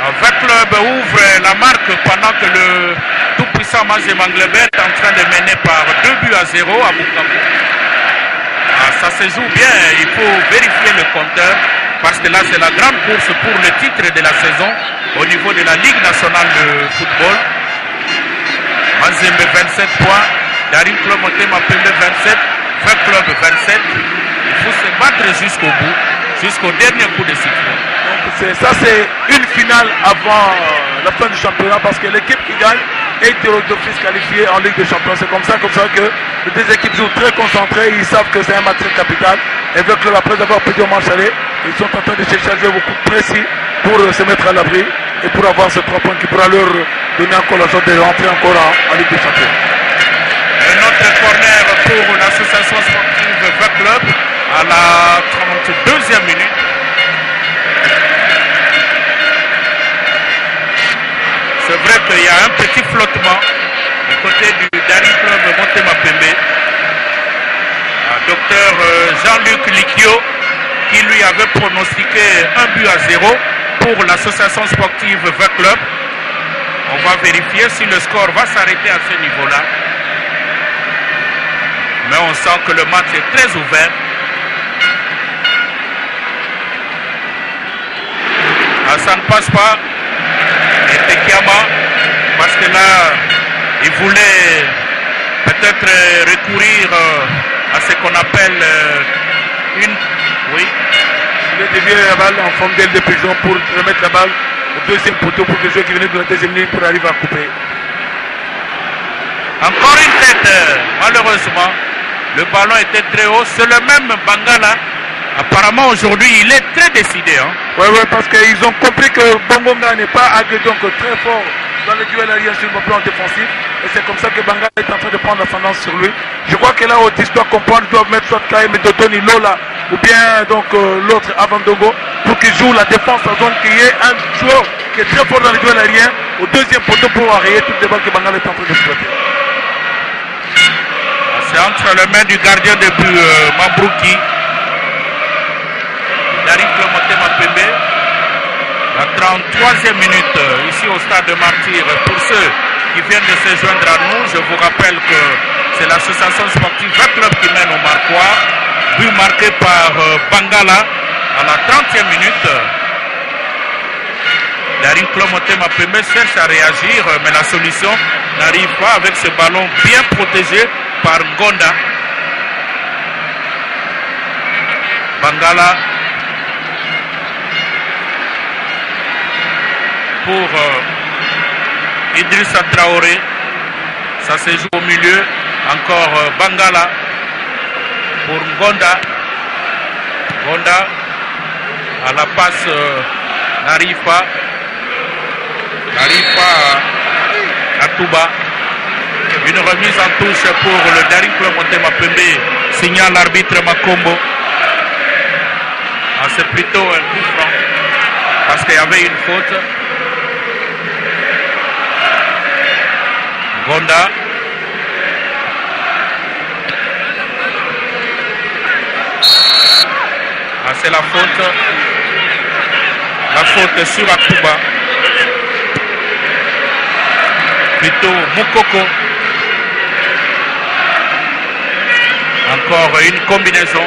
Un club ouvre la marque pendant que le tout-puissant Mazé Manglebert est en train de mener par 2 buts à 0 à Bukavu. Ah, ça se joue bien, il faut vérifier le compteur parce que là c'est la grande course pour le titre de la saison au niveau de la Ligue nationale de football. Mazembe 27 points, Darim Club Motema Pembe 27, Feu Club 27. Il faut se battre jusqu'au bout, jusqu'au dernier coup de sifflet. Donc ça c'est une finale avant la fin du championnat parce que l'équipe qui gagne est d'office qualifiée en Ligue des Champions. C'est comme ça, comme ça que les deux équipes jouent très concentrées. Ils savent que c'est un match capital. Et club, après avoir perdu au match aller, ils sont en train de chercher beaucoup précis pour euh, se mettre à l'abri et pour avoir ces trois points qui pourra leur donner encore la chance de rentrer encore en, Ligue des Champions. Un autre corner pour l'association sportive Club à la 32e minute. C'est vrai qu'il y a un petit flottement du côté du Dari Club Montema Pembe. Un Docteur euh, Jean-Luc Likio qui lui avait pronostiqué un but à zéro pour l'association sportive V Club. On va vérifier si le score va s'arrêter à ce niveau-là. Mais on sent que le match est très ouvert. Ah, ça ne passe pas. Tekiama, parce que là, il voulait peut-être euh, recourir euh, à ce qu'on appelle euh, une. Oui, Il a dévié la balle en forme d'aile de pigeon pour remettre la balle au deuxième poteau pour que le joueur qui venait de la deuxième ligne pour arriver à couper. encore une tête. Malheureusement, le ballon était très haut. C'est le même Bangala. Apparemment, aujourd'hui, il est très décidé. hein. Oui, oui, parce qu'ils ont compris que Bongonga n'est pas agré donc très fort dans le duel aérien sur le plan défensif. Et c'est comme ça que Bangala est en train de prendre l'ascendance sur lui. Je crois que là, Otis doit comprendre, doit mettre soit Kaim Dotoni Lola ou bien donc euh, l'autre Avandongo pour qu'il joue la défense en zone, qu'il y ait un joueur qui est très fort dans le duel aérien au deuxième poteau pour enrayer toutes les balles que Bangala est en train d'exploiter. Ah, C'est entre les mains du gardien de but, euh, Mabrouki. Darik Motema Pembe. La 33e minute euh, ici au stade de Martyr. Pour ceux qui viennent de se joindre à nous, je vous rappelle que c'est l'association sportive 20 Club qui mène au Marquois. But marqué par euh, Bangala à la 30e minute. Darim Motema Pembe cherche à réagir, euh, mais la solution n'arrive pas avec ce ballon bien protégé par Ngonda. Bangala pour euh, Idrissa Traoré. Ça se joue au milieu. Encore euh, Bangala pour Ngonda. Ngonda à la passe euh, n'arrive pas. À, Touba. Une remise en touche pour le Daring Club Montema Pembe. Signale l'arbitre Makombo. Ah, C'est plutôt un coup franc. Parce qu'il y avait une faute. Gonda. Ah, c'est la faute. La faute sur Akuba. Plutôt Mukoko. Encore une combinaison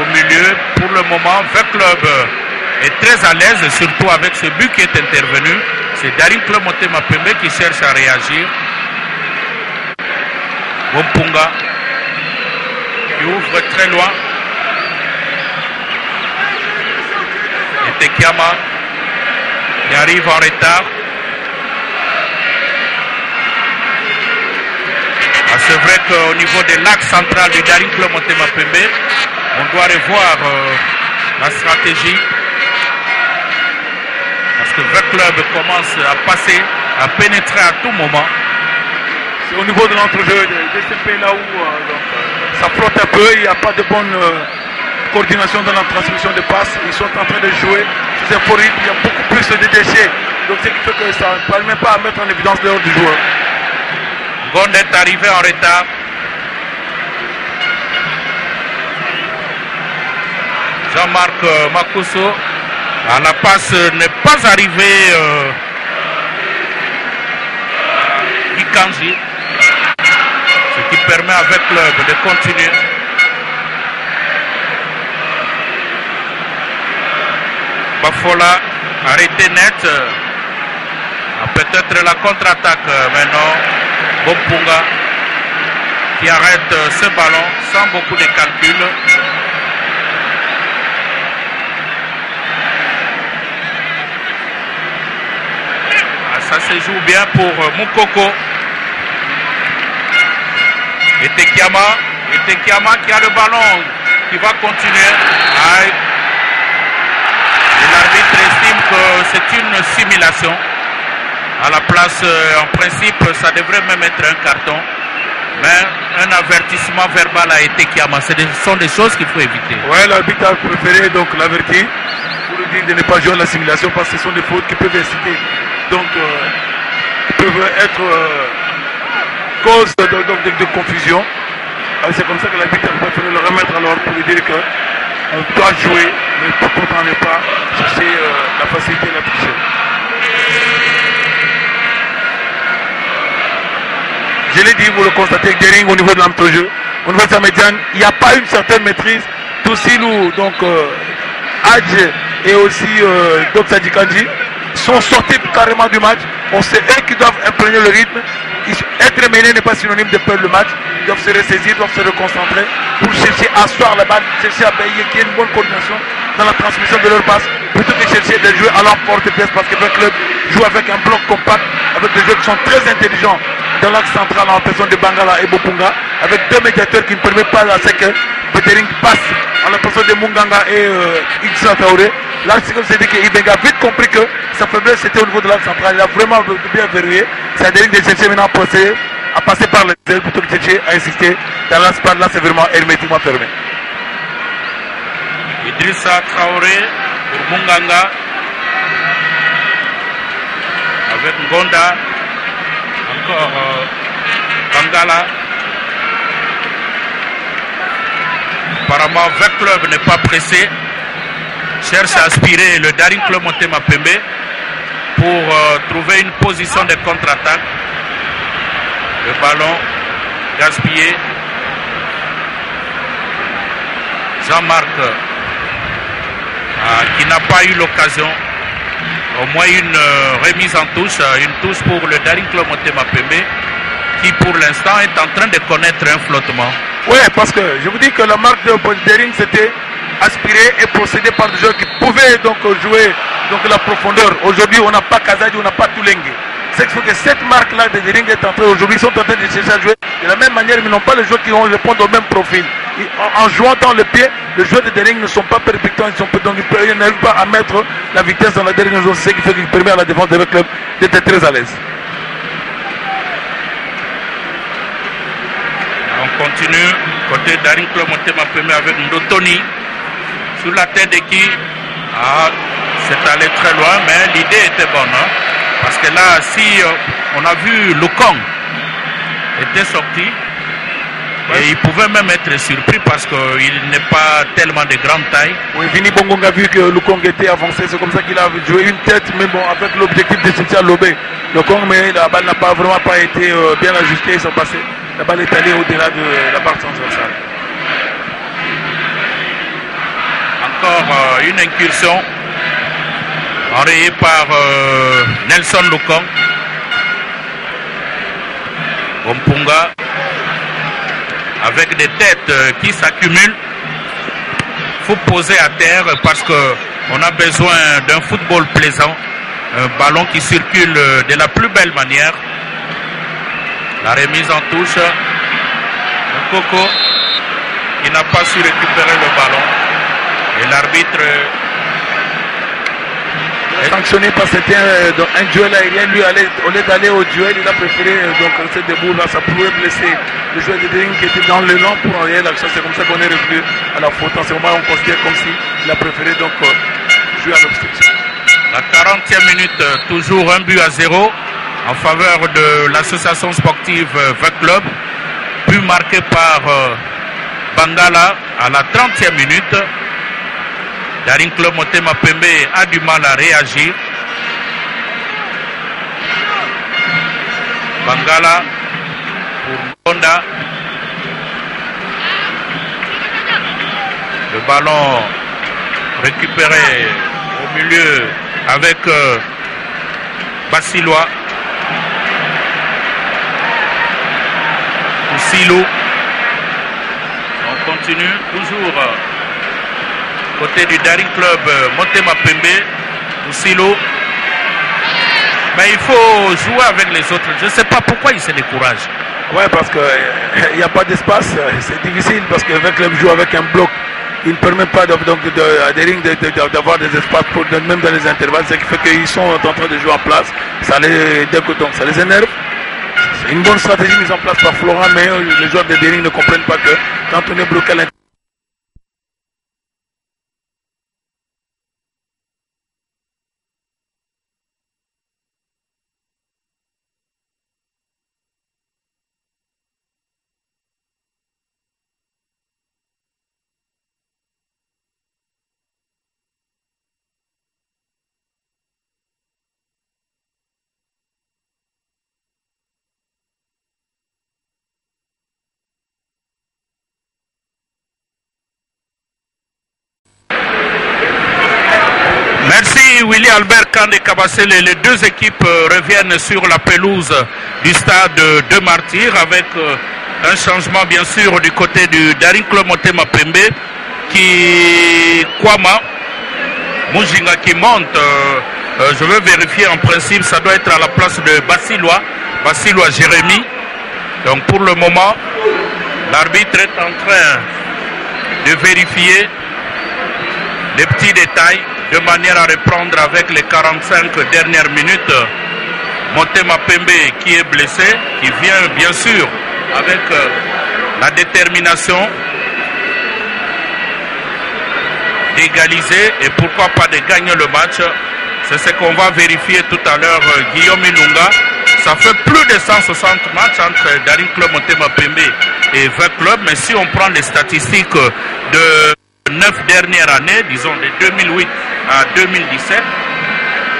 au milieu. Pour le moment, le club est très à l'aise, surtout avec ce but qui est intervenu. C'est Darin Club Motema Pembe qui cherche à réagir. Bompunga qui ouvre très loin. Et Tekiama qui arrive en retard. Ah, c'est vrai qu'au niveau de l'axe central du Daring Club Motema Pembe, on doit revoir euh, la stratégie. Parce que le club commence à passer, à pénétrer à tout moment. Au niveau de l'entrejeu de DCP là où euh, euh, ça flotte un peu, il n'y a pas de bonne euh, coordination dans la transmission de passes. Ils sont en train de jouer sous un rythme, il y a beaucoup plus de déchets. Donc ce qui fait que ça ne permet pas à mettre en évidence l'heure du joueur. Gonde est arrivé en retard. Jean-Marc euh, la passe n'est pas arrivé. Euh, qui permet avec club de continuer. Bafola, arrêté net. ah, Peut-être la contre-attaque euh, maintenant. Bompunga qui arrête euh, ce ballon sans beaucoup de calcul. Ah, ça se joue bien pour euh, Moukoko. Et Tekiama. Et Tekiama qui a le ballon qui va continuer. Et L'arbitre estime que c'est une simulation. À la place, euh, en principe, ça devrait même être un carton. Mais un avertissement verbal a été Kiama. Ce sont des choses qu'il faut éviter. Ouais, l'arbitre a préféré donc l'avertir pour lui dire de ne pas jouer à la simulation parce que ce sont des fautes qui peuvent inciter, donc euh, peuvent être euh, cause de, de- confusion. Alors, C'est comme ça que l'arbitre a préféré le remettre alors pour lui dire que on doit jouer, mais pourtant ne pas chercher euh, la facilité la tricher. Je l'ai dit, vous le constatez, Gering au niveau de l'entrejeu, au niveau de sa médiane, il n'y a pas une certaine maîtrise. Toussilou, donc euh, Hadj et aussi euh, Sadikandji sont sortis carrément du match. On sait eux qui doivent imprégner le rythme. Ils- être mené n'est pas synonyme de perdre le match. Ils doivent se ressaisir, doivent se reconcentrer pour chercher à asseoir la balle, chercher à payer, qu'il y ait une bonne coordination dans la transmission de leur passe, plutôt que chercher de jouer à l'emporte-pièce parce que le club joue avec un bloc compact, avec des joueurs qui sont très intelligents dans l'axe central en personne de Bangala et Bopunga, avec deux médiateurs qui ne permettent pas à ce que Petering passe en la personne de Munganga et euh, Issa Traoré. Là, c'est comme c'est dit que Ibenga a vite compris que sa faiblesse c'était au niveau de l'axe central. Il a vraiment bien verrouillé. C'est dire de chercher maintenant à passer, à passer par les ailes plutôt que chercher à insister dans l'axe là, c'est vraiment hermétiquement fermé. Idrissa Traoré pour Munganga. Avec Ngonda. Encore euh, Bangala. Apparemment, le club n'est pas pressé. Cherche à aspirer le Daring Club Montema Pembe pour euh, trouver une position de contre-attaque. Le ballon gaspillé. Jean-Marc ah, qui n'a pas eu l'occasion. Au moins une euh, remise en touche, euh, une touche pour le Daring Club Motema Pembe, qui pour l'instant est en train de connaître un flottement. Oui, parce que je vous dis que la marque de Bering c'était aspiré et procédé par des joueurs qui pouvaient donc jouer donc la profondeur. Aujourd'hui, on n'a pas Kazadi, on n'a pas Toulengue. C'est que cette marque-là de Dering est en train aujourd'hui, ils sont en train de chercher à jouer de la même manière, ils n'ont pas les joueurs qui vont répondre au même profil. En, jouant dans le pied, les joueurs de Dering ne sont pas perpétuants, ils sont donc ils n'arrivent pas à mettre la vitesse dans la dernière zone, c'est ce qui fait qu'il permet à la défense de club d'être très à l'aise. On continue, côté Daring Club Motema Pembe avec Ndotoni, sur la tête de qui? Ah, c'est allé très loin, mais l'idée était bonne. hein. parce que là, si euh, on a vu Lukong était sorti. Et il pouvait même être surpris parce qu'il n'est pas tellement de grande taille. Oui, Vini Bongong a vu que le Kong était avancé. C'est comme ça qu'il a joué une tête, mais bon, avec l'objectif de soutien à Lobé. Le Kong, mais la balle n'a pas vraiment pas été euh, bien ajustée. Ils sont passés. La balle est allée au-delà de la barre transversale. Encore euh, une incursion enrayée par euh, Nelson Lokong. Ompunga avec des têtes euh, qui s'accumulent. faut poser à terre parce que on a besoin d'un football plaisant, un ballon qui circule euh, de la plus belle manière. La remise en touche. Coco qui n'a pas su récupérer le ballon. Et l'arbitre sanctionné parce que c'était un, un, duel aérien. Lui, au lieu d'aller au duel, il a préféré euh, donc rester debout. Là, ça pouvait blesser le joueur de Dering qui était dans le long pour enrayer l'action. C'est comme ça qu'on est revenu à la faute. En ce moment, on considère comme s'il a préféré donc euh, jouer à l'obstruction. La 40e minute, euh, toujours un but à zéro en faveur de l'association sportive 20 Club, but marqué par Bangala à la 30e minute. Daring Club Motema Pembe a du mal à réagir. Bangala pour. Le ballon récupéré au milieu avec euh, Basilois. Silou. On continue toujours côté du Daring Club Motema Pembe Silo. Mais il faut jouer avec les autres. Je ne sais pas pourquoi il se décourage. Ouais, parce qu'il n'y a pas d'espace. C'est difficile parce le club joue avec un bloc. Il ne permet pas donc, de, à Daring d'avoir des espaces, pour, même dans les intervalles. Ce qui fait qu'ils sont en train de jouer en place. Ça les, ça les énerve. C'est une bonne stratégie mise en place par Florent, mais les joueurs de Daring ne comprennent pas que quand on est bloqué à l'intérieur, Merci Willy Albert Kandé Kabassé. Les, deux équipes euh, reviennent sur la pelouse du stade de Martyrs avec euh, un changement bien sûr du côté du Daring Club Motema Pembe qui Kwama Mujinga qui monte. Euh, je veux vérifier en principe, ça doit être à la place de Bassilois, Bassilois Jérémy. Donc pour le moment, l'arbitre est en train de vérifier les petits détails de manière à reprendre avec les 45 dernières minutes. Motema Pembe qui est blessé, qui vient bien sûr avec euh, la détermination d'égaliser et pourquoi pas de gagner le match. C'est ce qu'on va vérifier tout à l'heure, euh, Guillaume Ilunga. Ça fait plus de 160 matchs entre Daring Club Motema Pembe et 20 clubs, mais si on prend les statistiques de neuf dernières années, disons de 2008 à 2017.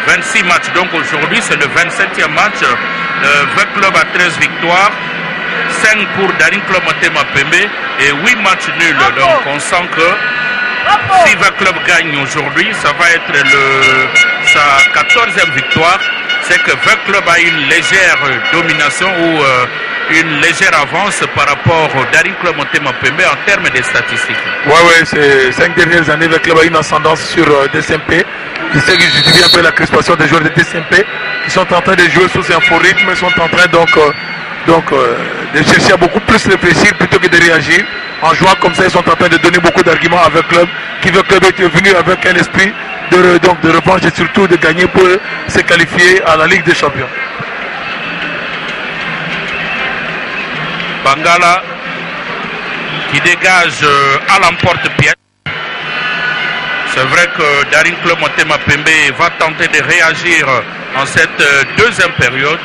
26 matchs. Donc aujourd'hui, c'est le 27e match. Euh, 20 clubs à 13 victoires. 5 pour Daring Club Motema Pembe et 8 matchs nuls. Donc on sent que si 20 clubs gagnent aujourd'hui, ça va être le, sa 14e victoire. C'est que 20 clubs a une légère domination ou euh, une légère avance par rapport au Daring Club Pembe en termes de statistiques. Ouais, ouais, ces cinq dernières années, le club a une ascendance sur euh, DCMP. Je sais que je dis un la crispation des joueurs de DCMP qui sont en train de jouer sous un faux rythme, sont en train donc, euh, donc euh, de chercher à beaucoup plus réfléchir plutôt que de réagir. En jouant comme ça, ils sont en train de donner beaucoup d'arguments avec le club, qui veut que le club est venu avec un esprit de, donc, de revanche et surtout de gagner pour se qualifier à la Ligue des Champions. Bangala qui dégage euh, à l'emporte-pièce. C'est vrai que Daring Club Motema Pembe va tenter de réagir en cette euh, deuxième période.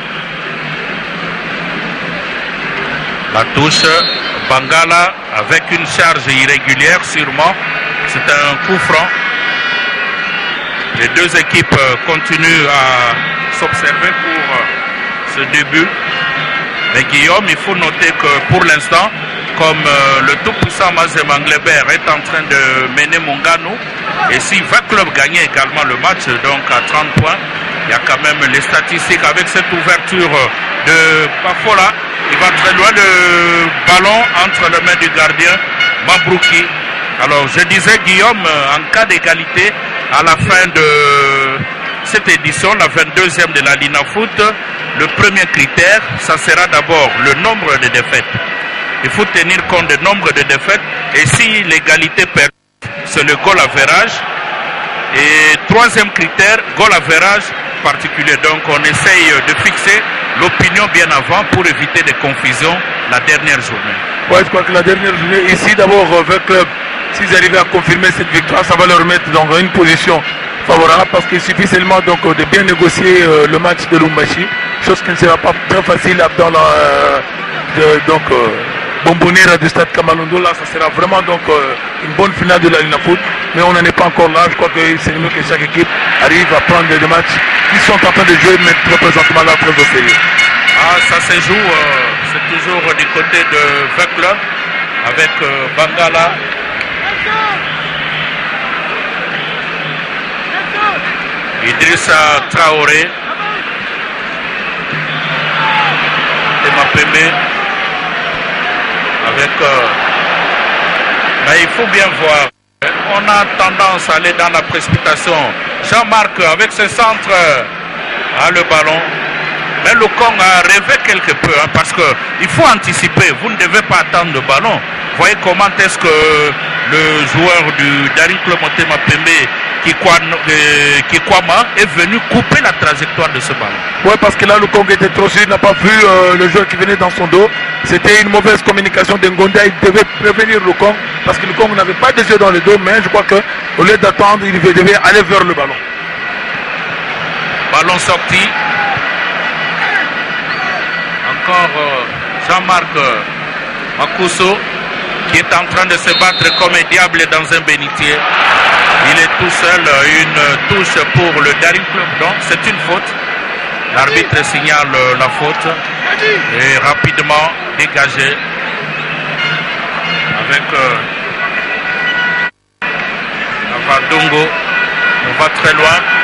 La touche, Bangala avec une charge irrégulière sûrement. C'est un coup franc. Les deux équipes continuent à s'observer pour ce début. Mais Guillaume, il faut noter que pour l'instant, comme euh, le tout-puissant Mazem Anglebert est en train de mener Mongano. Et si 20 clubs gagnaient également le match, donc à 30 points, il y a quand même les statistiques avec cette ouverture de Pafola. Il va très loin le ballon entre les mains du gardien Mabrouki. Alors je disais Guillaume, en cas d'égalité, à la fin de cette édition, la 22e de la Lina Foot, le premier critère, ça sera d'abord le nombre de défaites. Il faut tenir compte du nombre de défaites et si l'égalité perd, c'est le goal average. Et troisième critère, goal average particulier. Donc on essaye de fixer l'opinion bien avant pour éviter des confusions la dernière journée. Ouais, je crois que la dernière journée, ici d'abord, 20 clubs, s'ils arrivent à confirmer cette victoire, ça va leur mettre dans une position favorable parce qu'il suffit seulement donc, de bien négocier euh, le match de Lumbashi, chose qui ne sera pas très facile dans la euh, de, donc, euh, du stade Kamalondo. Là, ça sera vraiment donc une bonne finale de la Ligue Foot, mais on n'en est pas encore là. Je crois que c'est mieux que chaque équipe arrive à prendre des matchs qui sont en train de jouer, mais très présentement là, très au sérieux. Ah, ça se joue, c'est toujours du côté de 20 clubs avec Bangala Idrissa Traoré. Et Mapembe avec euh, mais il faut bien voir on a tendance à aller dans la précipitation. Jean-Marc avec ce centre a le ballon mais le Kong a rêvé quelque peu hein, parce que il faut anticiper vous ne devez pas attendre le ballon voyez comment est-ce que le joueur du Dari Club Motema Pembe Kikwama est venu couper la trajectoire de ce ballon. Oui, parce que là, le Congo était trop sûr, il n'a pas vu euh, le joueur qui venait dans son dos. C'était une mauvaise communication d'Ngonda. Il devait prévenir le Congo parce que le Congo n'avait pas de yeux dans le dos, mais je crois qu'au lieu d'attendre, il devait aller vers le ballon. Ballon sorti. Encore euh, Jean-Marc euh, Makuso qui est en train de se battre comme un diable dans un bénitier. Il est tout seul, une touche pour le Daring Club. Donc c'est une faute. L'arbitre signale la faute et rapidement dégagé avec euh. On va très loin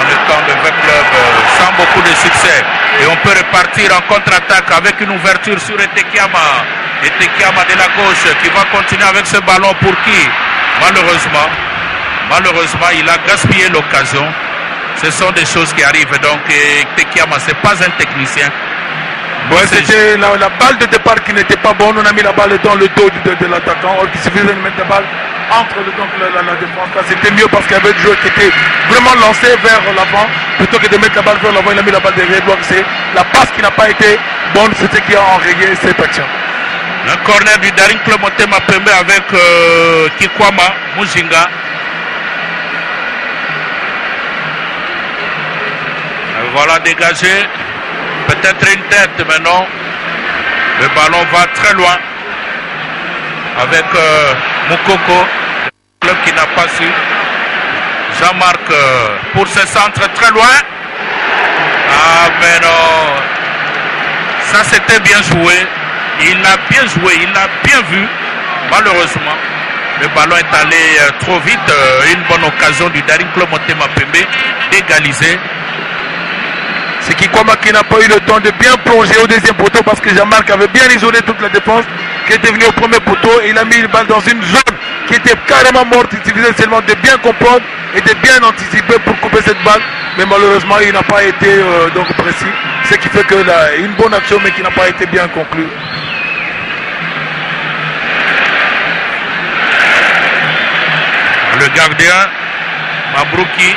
le camp de 20 clubs euh, sans beaucoup de succès. Et on peut repartir en contre-attaque avec une ouverture sur Etekiama. Etekiama de la gauche qui va continuer avec ce ballon pour qui? Malheureusement, malheureusement, il a gaspillé l'occasion. Ce sont des choses qui arrivent. Donc, Etekiama, ce n'est pas un technicien. C'était la, la, balle de départ qui n'était pas bonne. On a mis la balle dans le dos de, de, l'attaquant. Il suffisait de mettre la balle entre le, donc, la, la, défense. C'était mieux parce qu'il y avait des joueurs qui étaient vraiment lancés vers l'avant. Plutôt que de mettre la balle vers l'avant, il a mis la balle derrière. Donc c'est la passe qui n'a pas été bonne. C'était qui a enrayé cette action. Un corner du Daring Club Motema Pembe avec euh, Kikwama Mujinga. Voilà dégagé. Peut-être une tête maintenant. Le ballon va très loin. Avec euh, Moukoko, le club qui n'a pas su. Jean-Marc euh, pour ce centre très loin. Ah mais non. Ça c'était bien joué. Il a bien joué, il a bien vu. Malheureusement, le ballon est allé euh, trop vite. Euh, une bonne occasion du Daring Club Motema Pembe d'égaliser. C'est Kikwama qui n'a pas eu le temps de bien plonger au deuxième poteau parce que Jean-Marc avait bien isolé toute la défense qui était venu au premier poteau et il a mis une balle dans une zone qui était carrément morte. Il suffisait seulement de bien comprendre et de bien anticiper pour couper cette balle. Mais malheureusement, il n'a pas été euh, donc précis. Ce qui fait que là, une bonne action mais qui n'a pas été bien conclue. Le gardien, Mabrouki,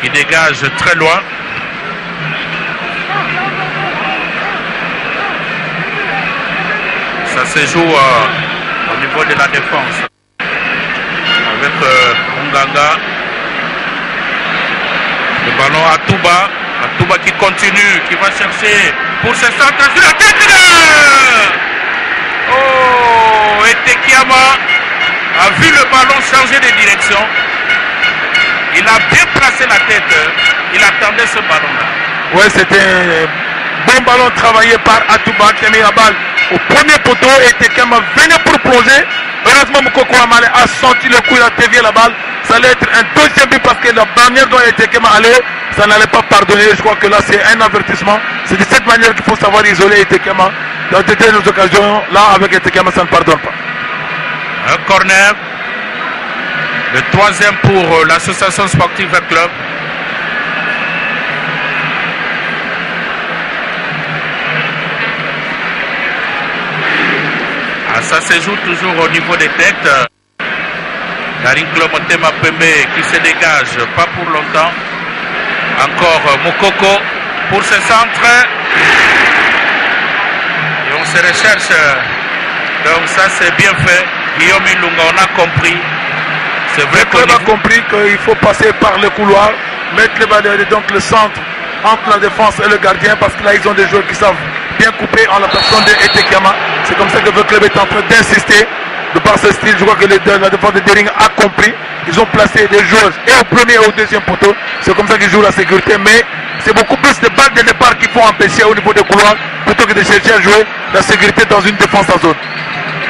qui dégage très loin. Ça se joue euh, au niveau de la défense. Avec euh. Le ballon à Touba. À Touba qui continue, qui va chercher pour ce centre sur la tête. Oh, Etekiama a vu le ballon changer de direction. Il a bien placé la tête. Il attendait ce ballon-là. Ouais, c'était un bon ballon travaillé par Atouba qui a mis la balle au premier poteau et Tekema venait pour plonger. Heureusement, Mokoko Amale a senti le coup, il a dévié la balle. Ça allait être un deuxième but parce que la manière dont Tekema allait, ça n'allait pas pardonner. Je crois que là, c'est un avertissement. C'est de cette manière qu'il faut savoir isoler Tekema. Dans de telles occasions, là, avec Tekema, ça ne pardonne pas. Un corner. Le troisième pour euh, l'association sportive club. Ah, ça se joue toujours au niveau des têtes. Karim Motema Pembe qui se dégage, pas pour longtemps. Encore euh, Mokoko pour ce centre. Et on se recherche. Donc ça c'est bien fait. Guillaume Ilunga, on a compris. C'est vrai qu'on a compris qu'il faut passer par le couloir, mettre les balles, donc le centre entre la défense et le gardien parce que là ils ont des joueurs qui savent bien couper en la personne de Etekama. C'est comme ça que le club est en train d'insister. De par ce style, je crois que la défense de Dering a compris. Ils ont placé des joueurs et au premier et au deuxième poteau. C'est comme ça qu'ils jouent la sécurité. Mais c'est beaucoup plus de balles de départ qu'il faut empêcher au niveau des couloirs plutôt que de chercher à jouer la sécurité dans une défense en zone.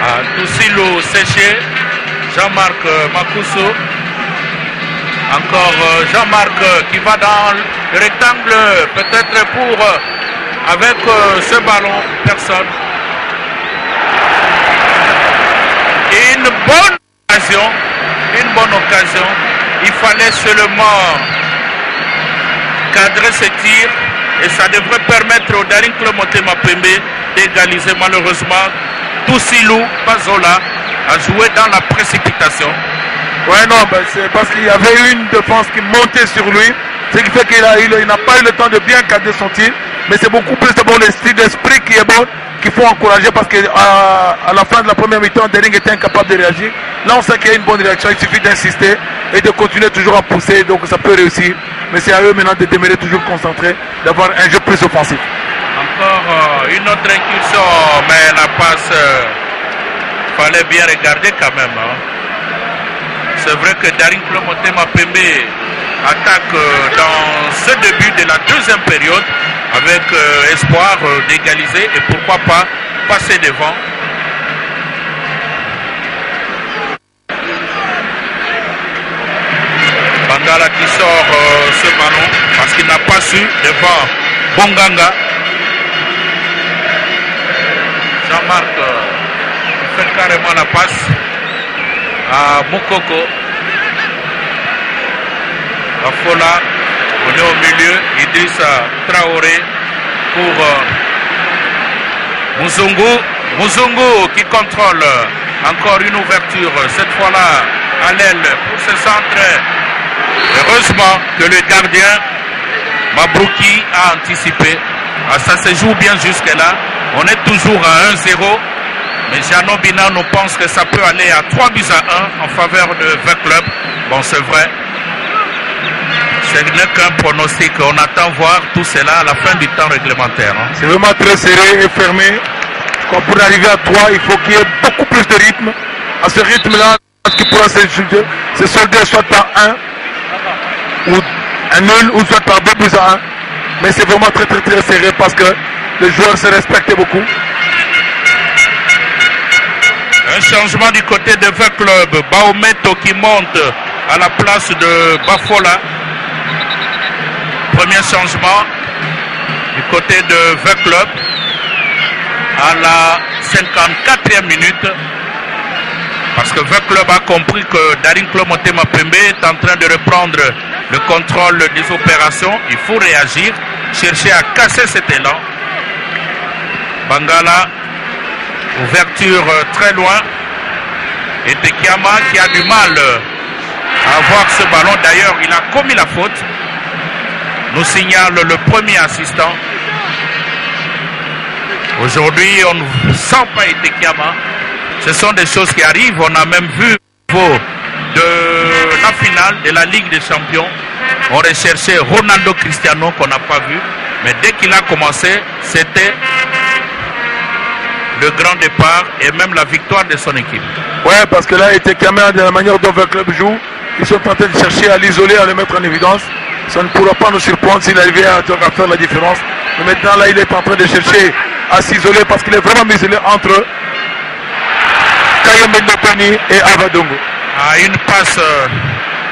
Ah, Toussilo séché, Jean-Marc euh, Makuso. Encore euh, Jean-Marc euh, qui va dans le rectangle, peut-être pour avec ce ballon, personne. une bonne occasion, une bonne occasion. Il fallait seulement cadrer ce tir et ça devrait permettre au Darin Motema Pembe d'égaliser malheureusement Toussilou Pazola a joué dans la précipitation. Ouais non, ben c'est parce qu'il y avait une défense qui montait sur lui, ce qui fait qu'il n'a il, pas eu le temps de bien cadrer son tir, mais c'est beaucoup plus bon le style d'esprit qui est bon qu'il faut encourager parce qu'à à la fin de la première mi-temps, Dering était incapable de réagir. Là, on sait qu'il y a une bonne réaction. Il suffit d'insister et de continuer toujours à pousser. Donc, ça peut réussir. Mais c'est à eux maintenant de demeurer toujours concentrés, d'avoir un jeu plus offensif. Encore euh, une autre incursion, mais la passe, euh, fallait bien regarder quand même. Hein. C'est vrai que Daring Plomotema Pembe attaque euh, dans ce début de la deuxième période avec euh, espoir euh, d'égaliser et pourquoi pas passer devant. Bangala qui sort ce ballon parce qu'il n'a pas su devant Bonganga. Jean-Marc fait carrément la passe à Mukoko. Fola, on est au milieu, Idrissa Traoré pour euh, Muzungu. qui contrôle encore une ouverture, cette fois-là à l'aile pour ce centre. Heureusement que le gardien Mabrouki a anticipé. Ah, ça se joue bien jusque-là. On est toujours à 1-0. Mais Bina nous pense que ça peut aller à 3 buts à 1 en faveur de 20 clubs. Bon, c'est vrai, ce n'est qu'un pronostic. On attend voir tout cela à la fin du temps réglementaire. Hein. C'est vraiment très serré et fermé. pour arriver à 3, il faut qu'il y ait beaucoup plus de rythme. À ce rythme-là, qui pourra se solder soit par 1 ou un nul ou soit par 2 plus à 1. Mais c'est vraiment très très très serré parce que les joueurs se respectent beaucoup. Un changement du côté de 20 clubs. Baometo qui monte à la place de Bafola. Premier changement du côté de 20 clubs à la 54e minute. Parce que 20 clubs a compris que Darin Club Motema Pembe est en train de reprendre le contrôle des opérations. Il faut réagir, chercher à casser cet élan. Bangala, ouverture très loin. Et qui a du mal à avoir ce ballon. D'ailleurs, il a commis la faute nous signale le premier assistant. Aujourd'hui, on ne sent pas Etekiama. Ce sont des choses qui arrivent. On a même vu au niveau de la finale de la Ligue des Champions. On recherchait Ronaldo Cristiano qu'on n'a pas vu. Mais dès qu'il a commencé, c'était le grand départ et même la victoire de son équipe. Ouais, parce que là, Etekiama, de la manière dont le club joue, ils sont en train de chercher à l'isoler, à le mettre en évidence ça ne pourra pas nous surprendre s'il arrivait à, faire la différence. Mais maintenant, là, il est en train de chercher à s'isoler parce qu'il est vraiment isolé entre Kayembe Ndopeni et Avadongo. À une passe, euh,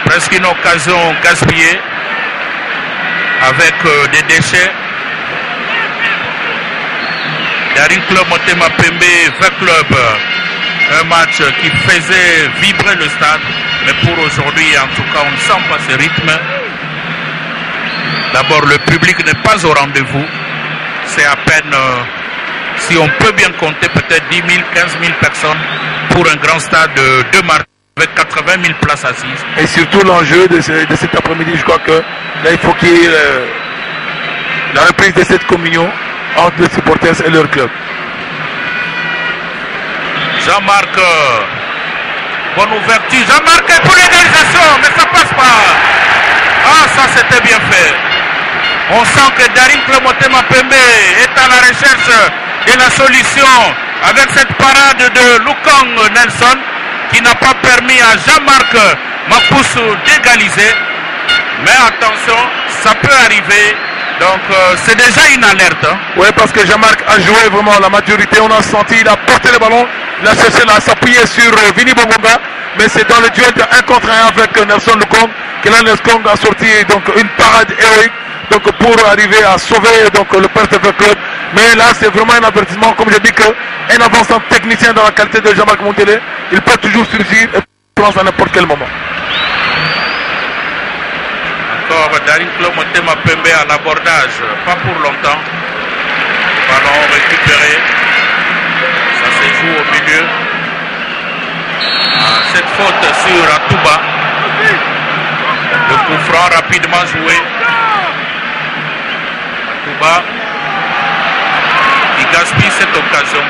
presque une occasion gaspillée avec euh, des déchets. Daring Club Motema Pembe, 20 clubs, un match qui faisait vibrer le stade, mais pour aujourd'hui, en tout cas, on ne sent pas ce rythme. D'abord, le public n'est pas au rendez-vous. C'est à peine, euh, si on peut bien compter, peut-être 10 000, 15 000 personnes pour un grand stade de marques avec 80 000 places assises. Et surtout l'enjeu de cet après-midi, je crois que là il faut qu'il y ait euh, la reprise de cette communion entre les supporters et leur club. Jean-Marc, euh, bonne ouverture. Jean-Marc est pour l'égalisation, mais ça passe pas. Ah, ça c'était bien fait. On sent que Darin Clemotema Pembe est à la recherche de la solution avec cette parade de Lukong Nelson qui n'a pas permis à Jean-Marc Mapusu d'égaliser. Mais attention, ça peut arriver. Donc euh, c'est déjà une alerte. hein. Oui, parce que Jean-Marc a joué vraiment la maturité. On a senti, il a porté le ballon, il a s'appuyer sur euh, Vini Bongonga. Mais c'est dans le duel de 1 contre 1 avec Nelson Lukong que là Nelson a sorti donc, une parade héroïque donc, pour arriver à sauver donc, le PSV Club. Mais là, c'est vraiment un avertissement. Comme je dis, qu'un avançant technicien dans la qualité de Jean-Marc Montélé, il peut toujours surgir et prendre à n'importe quel moment. Encore Darin Club Motema Pembe à l'abordage, pas pour longtemps. Ballon récupéré. Ça se joue au milieu. Ah, cette faute sur Atouba. Le coup franc rapidement joué. Atouba qui gaspille cette occasion.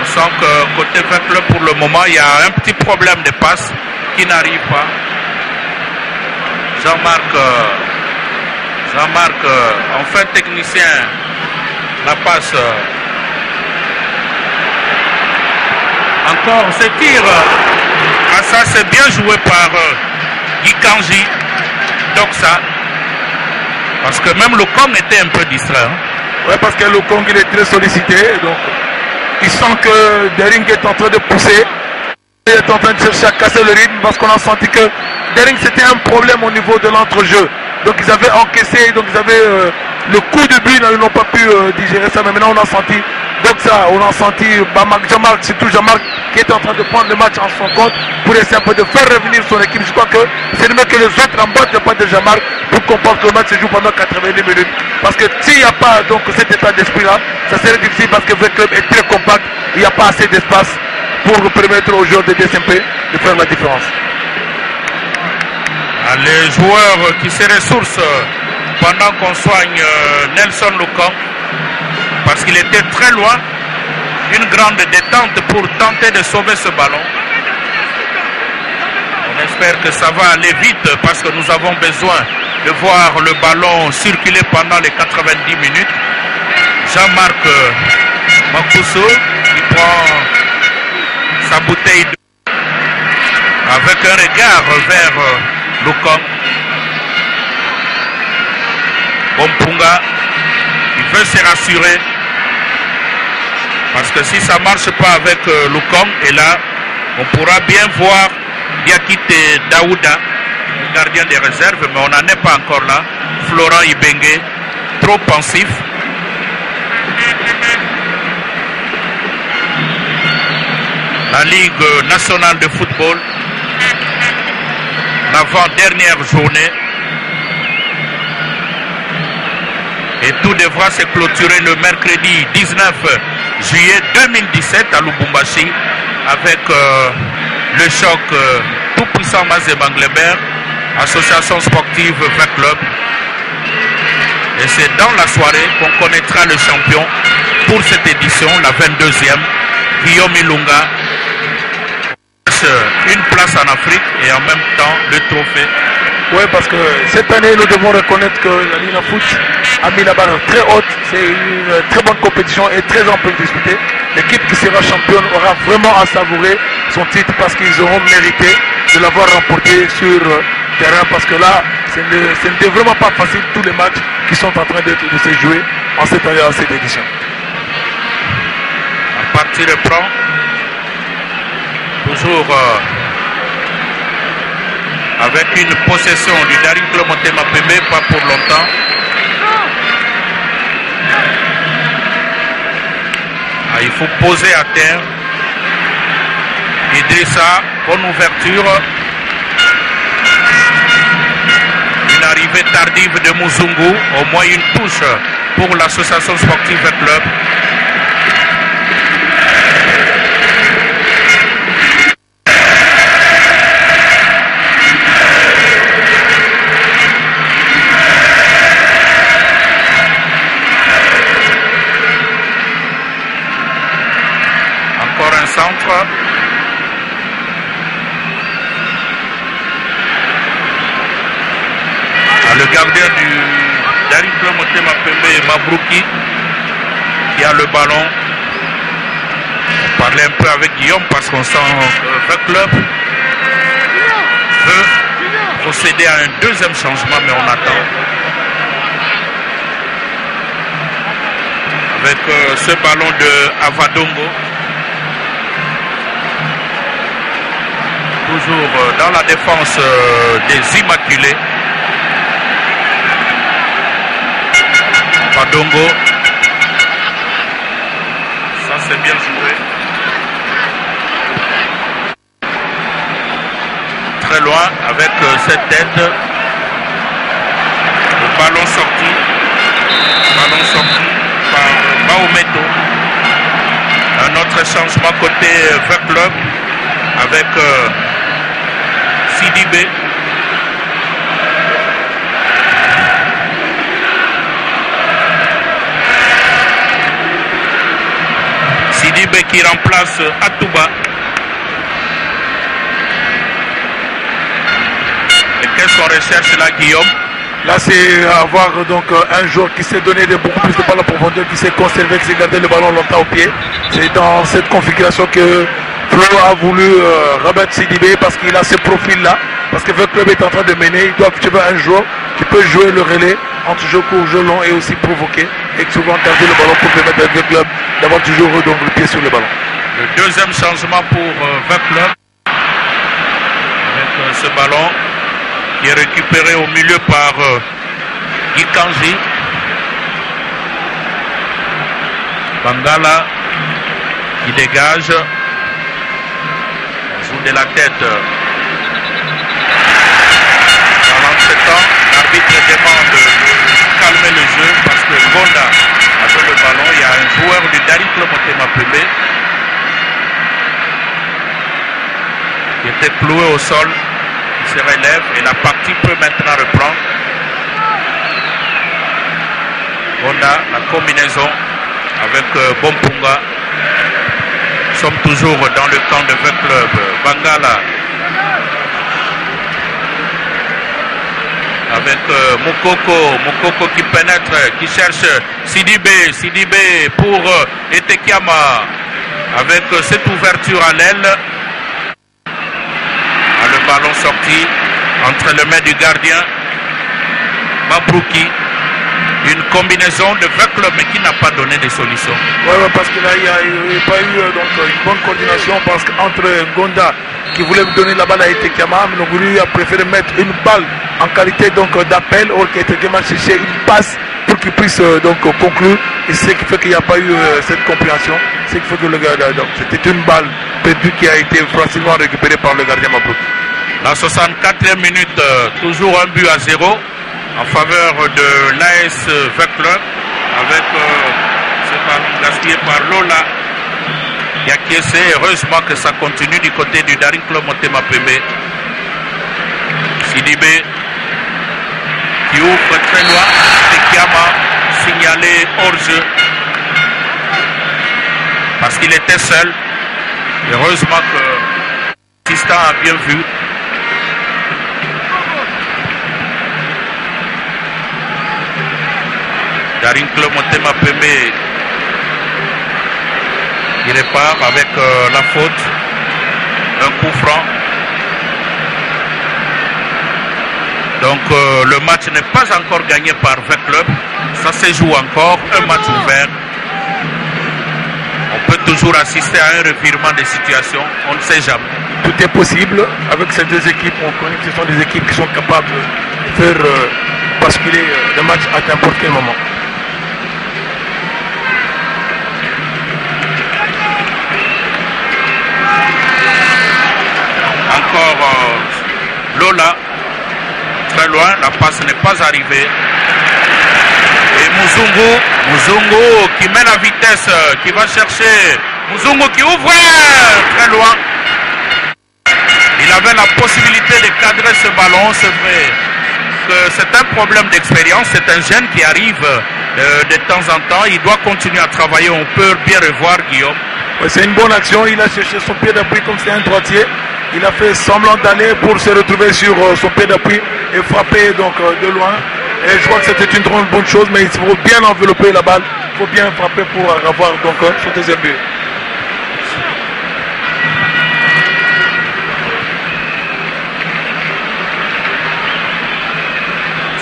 On sent que côté 20 club pour le moment, il y a un petit problème de passe qui n'arrive pas. Jean-Marc, euh, Jean-Marc, euh, enfin technicien, la passe. euh, encore ce tir. Ah, ça, c'est bien joué par euh, Guy Kanji, Doxa. Parce que même le Kong était un peu distrait. hein. Ouais, parce que le Kong il est très sollicité. Donc, il sent que Dering est en train de pousser. Il est en train de chercher à casser le rythme parce qu'on a senti que Dering c'était un problème au niveau de l'entrejeu. Donc ils avaient encaissé, donc ils avaient euh, le coup de but, ils n'ont pas pu euh, digérer ça. Mais maintenant on a senti, donc ça, on a senti Bamak Jamal, surtout Jamal, qui est en train de prendre le match en son compte pour essayer un peu de faire revenir son équipe. Je crois que c'est mieux que les autres emboîtent le pas de Jamal pour comprendre que le match se joue pendant 90 minutes. Parce que s'il n'y a pas donc cet état d'esprit-là, ça serait difficile parce que le club est très compact, il n'y a pas assez d'espace pour permettre aux joueurs de DSMP de faire la différence. Ah, Les joueurs qui se ressourcent pendant qu'on soigne euh, Nelson Lukan, parce qu'il était très loin, une grande détente pour tenter de sauver ce ballon. On espère que ça va aller vite parce que nous avons besoin de voir le ballon circuler pendant les 90 minutes. Jean-Marc euh, Makuso qui prend sa bouteille de avec un regard vers euh, Lukong. Bompunga, il veut se rassurer. Parce que si ça ne marche pas avec euh, Lukong, et là, on pourra bien voir Diakite Daouda, gardien des réserves, mais on n'en est pas encore là. Florent Ibengue, trop pensif. La Ligue nationale de football, l'avant-dernière journée. Et tout devra se clôturer le mercredi 19 juillet 2017 à Lubumbashi avec euh, le choc euh, tout puissant Mazé association sportive 20 clubs. Et c'est dans la soirée qu'on connaîtra le champion pour cette édition, la 22e, Guillaume Ilunga. Une place en Afrique et en même temps le trophée. Oui, parce que cette année, nous devons reconnaître que la Ligue Foot a mis la barre très haute. C'est une très bonne compétition et très ample disputée. L'équipe qui sera championne aura vraiment à savourer son titre parce qu'ils auront mérité de l'avoir remporté sur terrain parce que là, ce n'était vraiment pas facile tous les matchs qui sont en train de, de se jouer en cette, en cette édition. La partie reprend. Toujours euh, avec une possession du Daring Club Motema Pembe, pas pour longtemps. Ah, il faut poser à terre. Idrissa, bonne ouverture. Une arrivée tardive de Muzungu, au moins une touche pour l'association sportive club. Gardien du Daring Club Motema Pembe et Mabrouki qui a le ballon. On parlait un peu avec Guillaume parce qu'on sent que le club veut procéder à un deuxième changement, mais on attend. Avec euh, ce ballon de Avadongo. Toujours euh, dans la défense euh, des Immaculés. Avadongo. Ça c'est bien joué. Très loin avec euh, cette tête. Le ballon sorti. Ballon sorti par Maometo. Un autre changement côté Vert Club avec euh, Sidibé. Qui remplace Atouba. Et qu'est-ce qu'on recherche là, Guillaume? Là, c'est avoir donc un joueur qui s'est donné de beaucoup plus de ballons en profondeur, qui s'est conservé, qui s'est gardé le ballon longtemps au pied. C'est dans cette configuration que Flo a voulu euh, remettre Sidibé parce qu'il a ce profil-là. Parce que votre club est en train de mener, il doit tu veux un joueur qui peut jouer le relais entre jeu court, jeu long et aussi provoquer. Et souvent garder le ballon pour permettre à club d'avoir toujours donc, le pied sur le ballon. Le deuxième changement pour euh, Club. Avec euh, ce ballon qui est récupéré au milieu par euh, Guy Kanji. Bangala qui dégage. On joue de la tête. Pendant ce temps, l'arbitre demande de calmer le jeu Gonda a joué le ballon. Il y a un joueur du Dari Club Motema Pembe qui était cloué au sol se relève et la partie peut maintenant reprendre. On a la combinaison avec euh, Bompunga. Nous sommes toujours dans le camp de 20 clubs. Bangala avec euh, Mokoko, Mokoko qui pénètre, qui cherche Sidibé, Sidibé pour euh, Etekiama avec euh, cette ouverture à l'aile le ballon sorti entre les mains du gardien Mabrouki. Une combinaison de 20 clubs mais qui n'a pas donné de solution. Oui, ouais, parce qu'il n'y a, a, pas eu donc, une bonne coordination parce qu'entre Gonda qui voulait donner la balle à Etekama, mais Noguri a préféré mettre une balle en qualité d'appel, or qu'Etekama cherchait une passe pour qu'il puisse euh, donc conclure. Et ce qui fait qu'il n'y a pas eu euh, cette compréhension. C'est ce qui fait que le gardien, donc c'était une balle perdue qui a été facilement récupérée par le gardien Mabrouki. La 64e minute, euh, toujours un but à zéro en faveur de l'AS Vert Club avec euh, ce ballon gaspillé par Lola qui a caissé. Heureusement que ça continue du côté du Daring Club Motema Pembe. Sidibé qui ouvre très loin. Tekiama signalé hors jeu parce qu'il était seul. Heureusement que Tristan a bien vu. Daring Club Motema Pembe qui répare avec euh, la faute. Un coup franc. Donc euh, le match n'est pas encore gagné par 20 clubs. Ça se joue encore, un match ouvert. On peut toujours assister à un revirement des situations, on ne sait jamais. Tout est possible avec ces deux équipes. On connaît que ce sont des équipes qui sont capables de faire euh, basculer euh, le match à n'importe quel moment. Encore euh, Lola, très loin, la passe n'est pas arrivée. Et Muzungu, Muzungu qui met la vitesse, euh, qui va chercher. Muzungu qui ouvre très loin. Il avait la possibilité de cadrer ce ballon, c'est vrai c'est un problème d'expérience, c'est un jeune qui arrive euh, de temps en temps, il doit continuer à travailler, on peut bien revoir Guillaume. C'est une bonne action, il a cherché son pied d'appui comme c'est un droitier. Il a fait semblant d'aller pour se retrouver sur euh, son pied d'appui et frapper donc euh, de loin. Et je crois que c'était une bonne chose, mais il faut bien envelopper la balle, il faut bien frapper pour avoir donc euh, son deuxième but.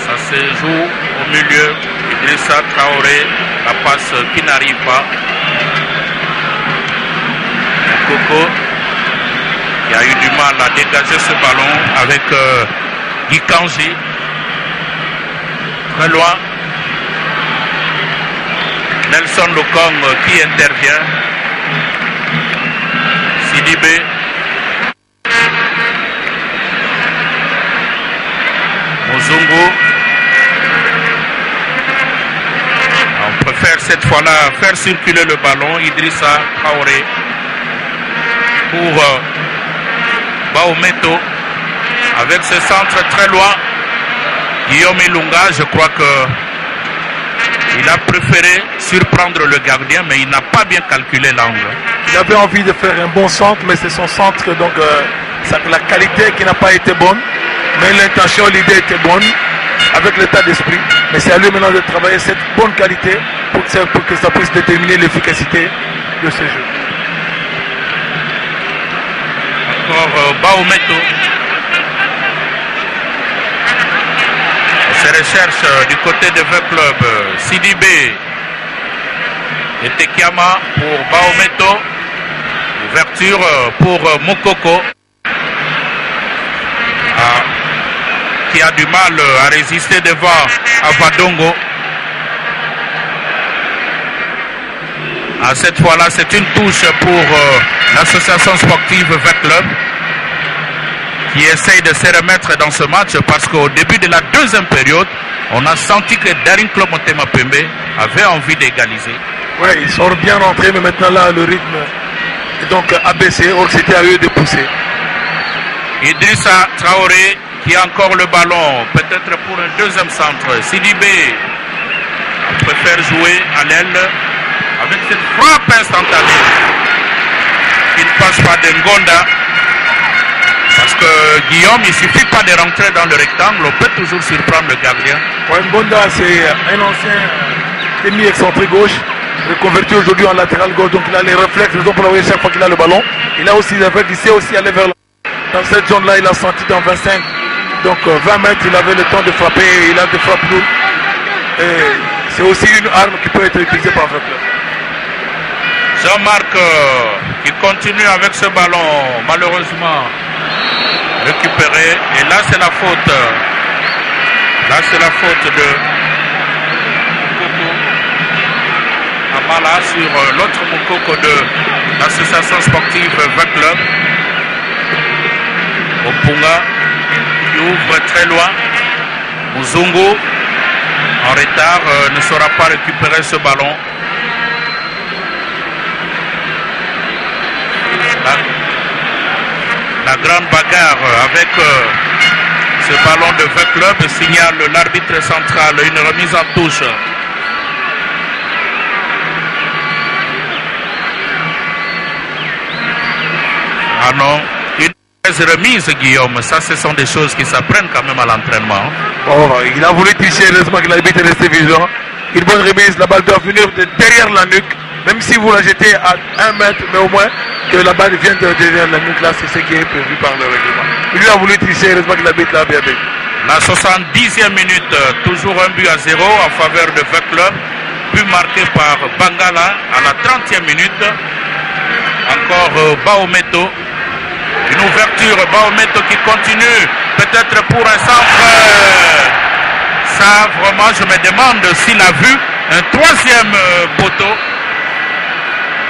Ça se joue au milieu. Idrissa Traoré, la passe qui n'arrive pas. Coco qui a eu du mal à dégager ce ballon avec euh, Guy Kanji. Très loin. Nelson Lokong qui intervient. Sidibé. Mozungu. On préfère cette fois-là faire circuler le ballon. Idrissa Traoré pour euh, Baometo. Avec ce centre très loin, Guillaume Ilunga, je crois que il a préféré surprendre le gardien, mais il n'a pas bien calculé l'angle. Il avait envie de faire un bon centre, mais c'est son centre, donc euh, la qualité qui n'a pas été bonne. Mais l'intention, l'idée était bonne, avec l'état d'esprit. Mais c'est à lui maintenant de travailler cette bonne qualité pour que ça, pour que ça puisse déterminer l'efficacité de ce jeu. Encore euh, Baometo. On se recherche euh, du côté de V Club. euh, Sidibé et Tekiama pour Baometo. Ouverture pour Mokoko. Ah, qui a du mal à résister devant Avadongo. À cette fois-là, c'est une touche pour l'association sportive V Club qui essaye de se remettre dans ce match parce qu'au début de la deuxième période, on a senti que Daring Club Pembe avait envie d'égaliser. Ouais, ils sont bien rentrés, mais maintenant là, le rythme est donc abaissé. Or, c'était à eux de pousser. Idrissa Traoré qui a encore le ballon, peut-être pour un deuxième centre. Sidibé préfère jouer à l'aile avec cette frappe instantanée ne passe pas d'Engonda. Que Guillaume, il suffit pas de rentrer dans le rectangle, on peut toujours surprendre le gardien. Mbonda, c'est un ancien demi-excentré gauche, reconverti aujourd'hui en latéral gauche. Donc, il a les réflexes, raison pour la chaque fois qu'il a le ballon. Il a aussi il sait aussi aller vers. Dans cette zone-là, il a senti dans 25, donc euh, 20 mètres, il avait le temps de frapper, il a des frappes lourdes. C'est aussi une arme qui peut être utilisée par le club. Jean-Marc euh, qui continue avec ce ballon, malheureusement récupéré. Et là, c'est la faute. Là, c'est la faute de Amala sur euh, l'autre Mokoko de l'association sportive 20 Club. Qui ouvre très loin. Muzungu en retard euh, ne saura pas récupérer ce ballon. La, grande bagarre avec euh, ce ballon de 20 clubs signale l'arbitre central une remise en touche. Ah non, une remise Guillaume, ça ce sont des choses qui s'apprennent quand même à l'entraînement. Bon, il a voulu tricher, heureusement que l'arbitre est resté vigilant. Une bonne remise, la balle doit venir de derrière la nuque, même si vous la jetez à un mètre, mais au moins que la balle vienne de derrière la nuque, là, c'est ce qui est prévu par le règlement. Il lui a voulu tricher, heureusement que l'arbitre l'a bien. La 70e minute, toujours un but à zéro en faveur de V Club. But marqué par Bangala à la 30e minute. Encore euh, Baometo. Une ouverture, Baometo qui continue, peut-être pour un centre. Ça, vraiment, je me demande s'il a vu un troisième euh, poteau.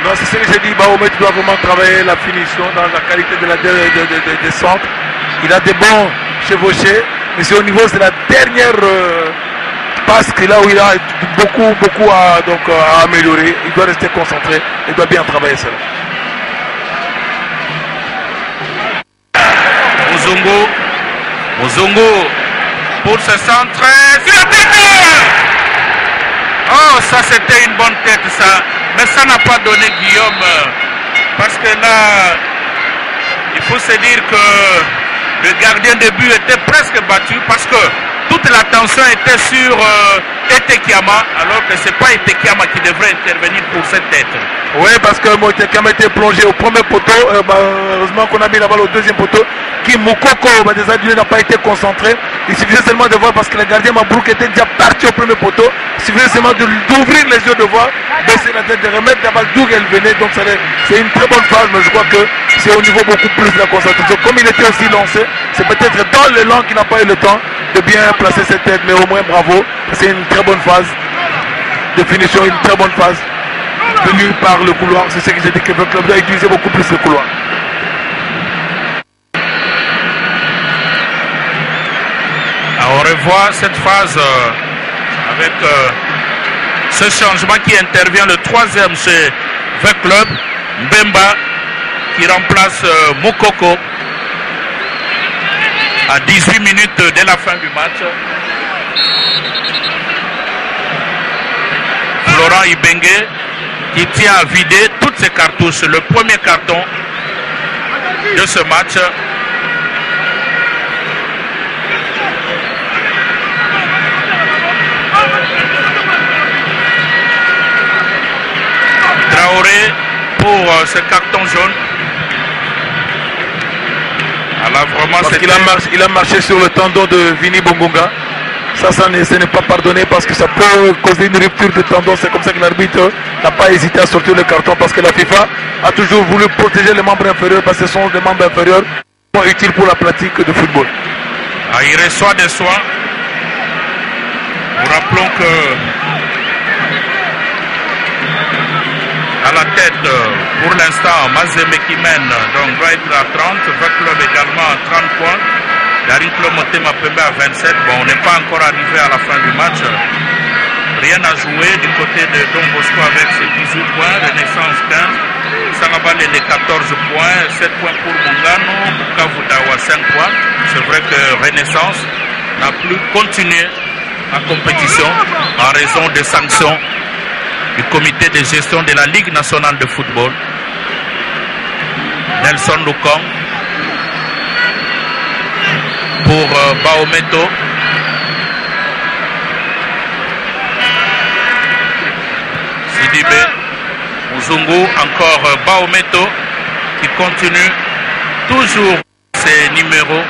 Non, c'est ce que j'ai dit. Baomet doit vraiment travailler la finition dans la qualité de la de, de, de, des centres. Il a des bons chevauchés, mais c'est au niveau de la dernière euh, passe que là où il a beaucoup, beaucoup à, donc, à améliorer. Il doit rester concentré. Il doit bien travailler cela. Muzungu. Muzungu pour se centrer sur la tête. Oh, ça c'était une bonne tête ça. Mais ça n'a pas donné Guillaume. Parce que là, il faut se dire que le gardien de but était presque battu parce que toute l'attention était sur euh, Etekiama, alors que ce n'est pas Etekiama qui devrait intervenir pour cette tête. Oui, parce que Etekiama était plongé au premier poteau. Euh, bah, heureusement qu'on a mis la balle au deuxième poteau. Qui Moukoko, bah, n'a pas été concentré. Il suffisait seulement de voir parce que le gardien Mabrouk était déjà parti au premier poteau. Il suffisait seulement d'ouvrir les yeux de voir, baisser la tête, de remettre la balle d'où elle venait. Donc c'est une très bonne phase, mais je crois que c'est au niveau beaucoup plus de la concentration. Comme il était aussi lancé, c'est peut-être dans l'élan qu'il n'a pas eu le temps de bien placer cette tête, mais au moins bravo. C'est une très bonne phase de finition, une très bonne phase venue par le couloir. C'est ce que j'ai dit que le club doit utiliser beaucoup plus le couloir. Revoit cette phase euh, avec euh, ce changement qui intervient le troisième chez V Club, Mbemba qui remplace euh, Mokoko à 18 minutes dès la fin du match. Florent Ibengue qui tient à vider toutes ses cartouches. Le premier carton de ce match. Traoré pour euh, ce carton jaune. Alors vraiment, Parce qu'il a, marché, il a marché sur le tendon de Vini Bongonga. Ça, ça ce n'est pas pardonné parce que ça peut causer une rupture de tendon. C'est comme ça que l'arbitre n'a pas hésité à sortir le carton parce que la FIFA a toujours voulu protéger les membres inférieurs parce que ce sont des membres inférieurs utiles pour la pratique de football. Ah, il reçoit des soins. Nous rappelons que à la tête pour l'instant Mazeme qui mène donc doit être à 30, V Club également à 30 points. Darin Club Motema Pembe à 27. Bon, on n'est pas encore arrivé à la fin du match. Rien à jouer du côté de Don Bosco avec ses 18 points, Renaissance 15, Sanabale les 14 points, 7 points pour Mungano, Bukavu Dawa 5 points. C'est vrai que Renaissance n'a plus continué la compétition en raison des sanctions du comité de gestion de la Ligue nationale de football. Nelson Lukong pour euh, Baometo. Sidibé, Muzungu, encore euh, Baometo qui continue toujours ses numéros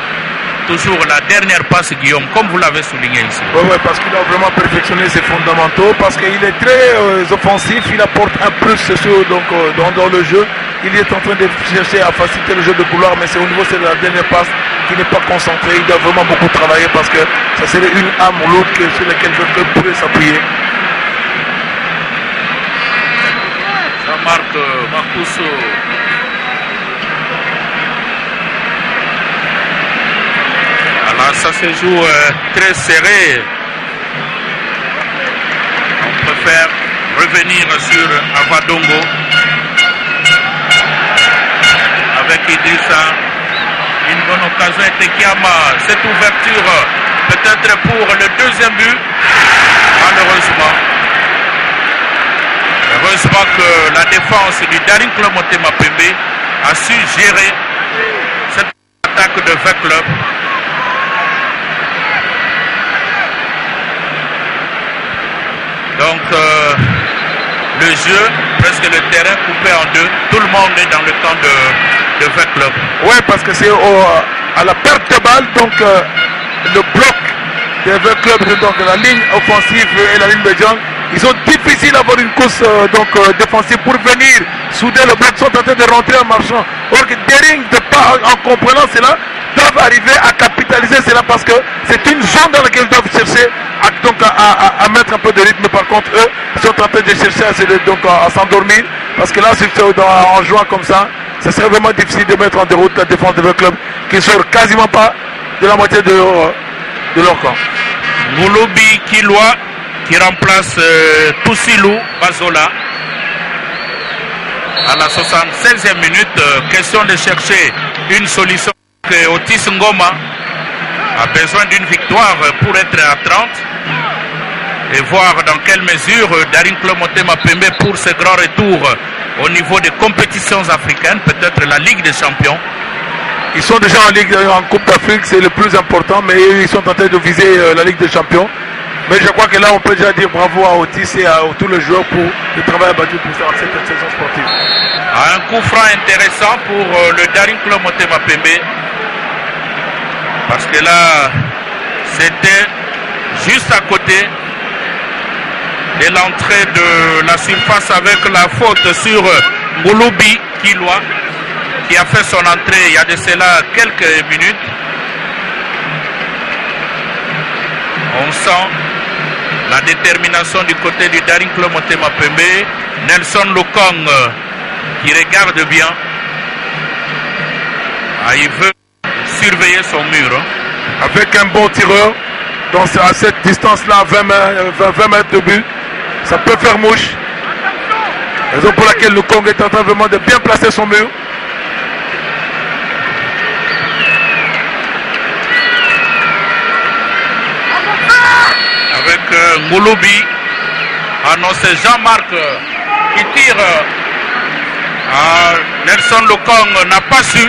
toujours la dernière passe, Guillaume, comme vous l'avez souligné ici. Oui, ouais, parce qu'il a vraiment perfectionné ses fondamentaux, parce qu'il est très euh, offensif, il apporte un plus sur, donc, euh, dans, dans, le jeu. Il est en train de chercher à faciliter le jeu de couloir, mais c'est au niveau de la dernière passe qu'il n'est pas concentré. Il doit vraiment beaucoup travailler parce que ça serait une âme ou l'autre sur laquelle le pourrait s'appuyer. Ça marque euh, Makuso. Alors ça se joue euh, très serré. On préfère revenir sur Avadongo avec Idrissa. Une bonne occasion et Tekiama. Cette ouverture peut-être pour le deuxième but. Malheureusement. Heureusement que la défense du Daring Club Motema Pembe a su gérer cette attaque de 20 clubs. Donc, euh, le jeu, presque le terrain coupé en deux, tout le monde est dans le camp de, de 20 clubs. Oui, parce que c'est à la perte de balle, donc euh, le bloc des 20 clubs, donc la ligne offensive et la ligne médiane, ils sont difficiles d'avoir une course euh, donc, euh, défensive pour venir souder le bloc, sont en train de rentrer en marchant. Or que Dering, de en comprenant cela, doivent arriver à capitaliser cela parce que c'est une zone dans laquelle ils doivent chercher à, donc, à, à, mettre un peu de rythme. Par contre, eux, sont en train de chercher à, donc, à, s'endormir parce que là, en jouant comme ça, ce serait vraiment difficile de mettre en déroute la défense de leur club qui ne sort quasiment pas de la moitié de, de leur camp. Mouloubi Kiloa qui remplace euh, Toussilou Bazola à la 76e minute. Euh, question de chercher une solution que Otis Ngoma a besoin d'une victoire pour être à 30 et voir dans quelle mesure Darin Klomotema Pembe pour ce grand retour au niveau des compétitions africaines, peut-être la Ligue des Champions. Ils sont déjà en Ligue en Coupe d'Afrique, c'est le plus important, mais ils sont en train de viser euh, la Ligue des Champions. Mais je crois que là, on peut déjà dire bravo à Otis et à, tous les joueurs pour le travail abattu pour cette saison sportive. Un coup franc intéressant pour euh, le Daring Club Motema. Parce que là, c'était juste à côté de l'entrée de la surface avec la faute sur Mouloubi Kiloa qui a fait son entrée il y a de cela quelques minutes. On sent la détermination du côté du Daring Club Motema Pembe. Nelson Lokong euh, qui regarde bien. Ah, il veut surveiller son mur. Hein. Avec un bon tireur, donc à cette distance-là, 20, 20, mètres de but, ça peut faire mouche. Raison pour laquelle Lokong est en train vraiment de bien placer son mur. avec Mouloubi. Non, c'est Jean-Marc qui tire. Nelson Lokong n'a pas su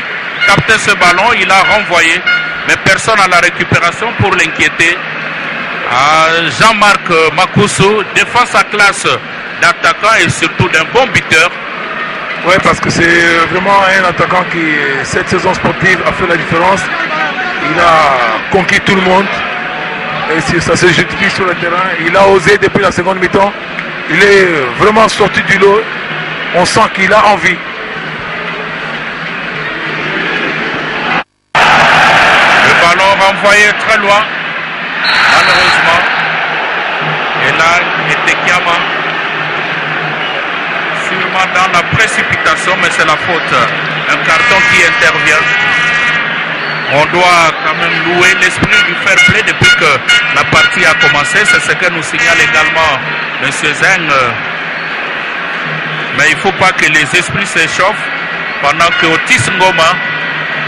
capter ce ballon, il a renvoyé, mais personne à la récupération pour l'inquiéter. Jean-Marc Makusu défend sa classe d'attaquant et surtout d'un bon buteur. Oui, parce que c'est vraiment un attaquant qui, cette saison sportive, a fait la différence. Il a conquis tout le monde. Et ça se justifie sur le terrain. Il a osé depuis la seconde mi-temps. Il est vraiment sorti du lot. On sent qu'il a envie. Le ballon renvoyé très loin. Malheureusement. Et là, Etekiama. Sûrement dans la précipitation, mais c'est la faute. Un carton qui intervient on doit quand même louer l'esprit du fair play depuis que la partie a commencé. C'est ce que nous signale également M. Zeng. Mais il ne faut pas que les esprits s'échauffent pendant que Otis Ngoma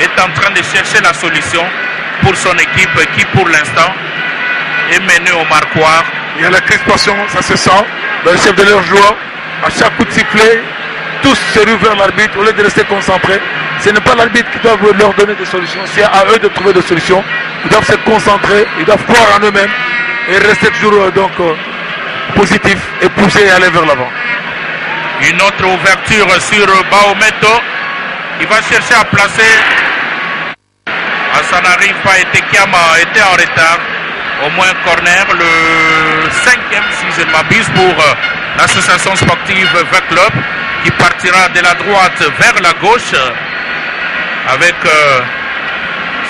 est en train de chercher la solution pour son équipe qui pour l'instant est menée au marquoir. Il y a la crispation, ça se sent. Le chef de leur joueur, à chaque coup de sifflet, tous se ruent vers l'arbitre au lieu de rester concentrés. Ce n'est pas l'arbitre qui doit leur donner des solutions, c'est à eux de trouver des solutions. Ils doivent se concentrer, ils doivent croire en eux-mêmes et rester toujours euh, donc euh, positifs et pousser et aller vers l'avant. Une autre ouverture sur Baometo. Il va chercher à placer. Ah, ça n'arrive pas. Était en retard. Au moins corner, le cinquième, si je ne m'abuse, pour euh, l'association sportive V Club qui partira de la droite vers la gauche avec euh,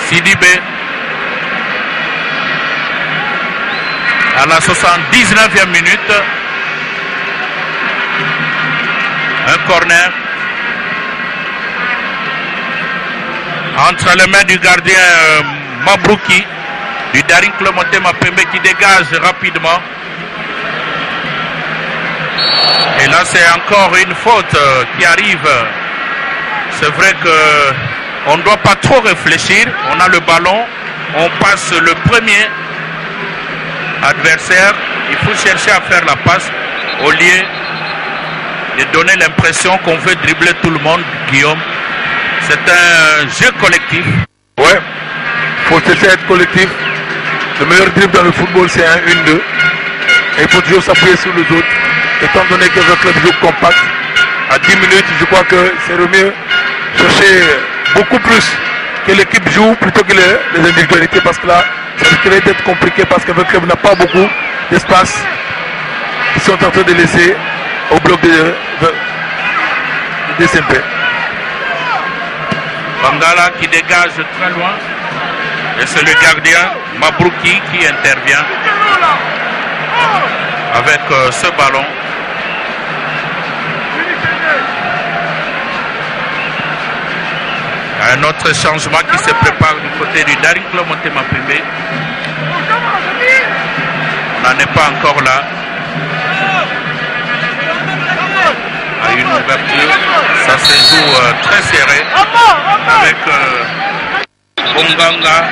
Sidibé à la 79e minute. Un corner entre les mains du gardien euh, Mabrouki du Daring Club Mapembe qui dégage rapidement. Et là, c'est encore une faute euh, qui arrive. C'est vrai que on ne doit pas trop réfléchir. On a le ballon, on passe le premier adversaire. Il faut chercher à faire la passe au lieu de donner l'impression qu'on veut dribbler tout le monde, Guillaume. C'est un jeu collectif. Ouais, il faut essayer d'être collectif. Le meilleur dribble dans le football, c'est un 1-2. Et il faut toujours s'appuyer sur les autres. Étant donné que le club joue compact, à 10 minutes, je crois que c'est le mieux chercher beaucoup plus que l'équipe joue plutôt que les, individualités parce que là, ça risquerait d'être compliqué parce que le club n'a pas beaucoup d'espace. Ils sont en train de laisser au bloc de, de, de. Bangala qui dégage très loin. Et c'est le gardien Mabrouki qui intervient avec euh, ce ballon. Un autre changement qui se prépare du côté du Daring Club Motema Pembe. On n'en est pas encore là. À une ouverture, ça se joue euh, très serré avec euh, Bonganga.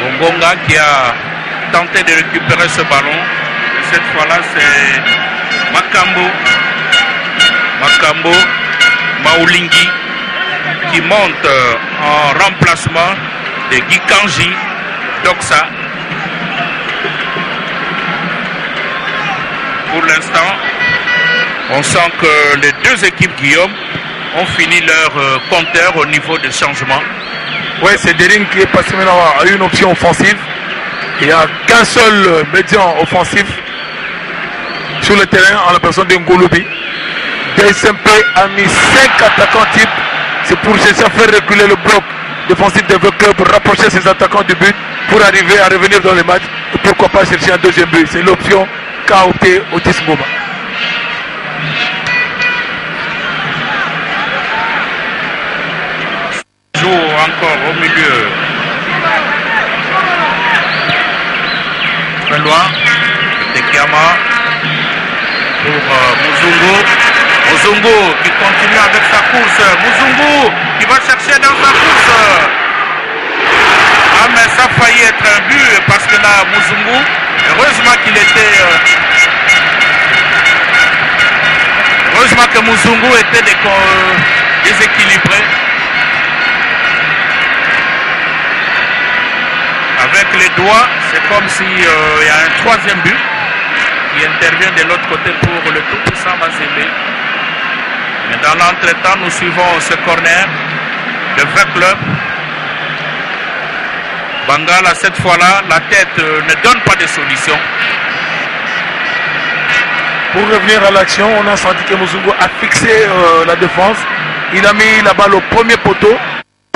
Bongonga qui a tenté de récupérer ce ballon. Et cette fois-là, c'est Makambo. Makambo Maulingi qui monte euh, en remplacement de Gikanji Doxa. Pour l'instant, on sent que les deux équipes Guillaume ont fini leur euh, compteur au niveau de changement. Oui, c'est Dering qui est passé maintenant à une option offensive. Il n'y a qu'un seul euh, médian offensif sur le terrain en la personne de Ngolubi. DSMP a mis 5 attaquants types. C'est pour chercher à faire reculer le bloc défensif de votre club, pour rapprocher ses attaquants du but, pour arriver à revenir dans le match. Et pourquoi pas chercher un deuxième but C'est l'option qu'a opté Otis Moma. joue encore au milieu. Très loin. Tekiama pour euh. Muzungu qui continue avec sa course. Muzungu qui va chercher dans sa course. Ah mais ça a failli être un but parce que là, Muzungu, heureusement qu'il était... euh, heureusement que Muzungu était euh, déséquilibré. avec les doigts, c'est comme s'il y a un troisième but qui intervient de l'autre côté pour le tout puissant Mazembe. Mais dans l'entretemps, nous suivons ce corner de 20 clubs. Bangala, cette fois-là, la tête euh, ne donne pas de solution. Pour revenir à l'action, on a senti que Muzungu a fixé euh, la défense. Il a mis la balle au premier poteau.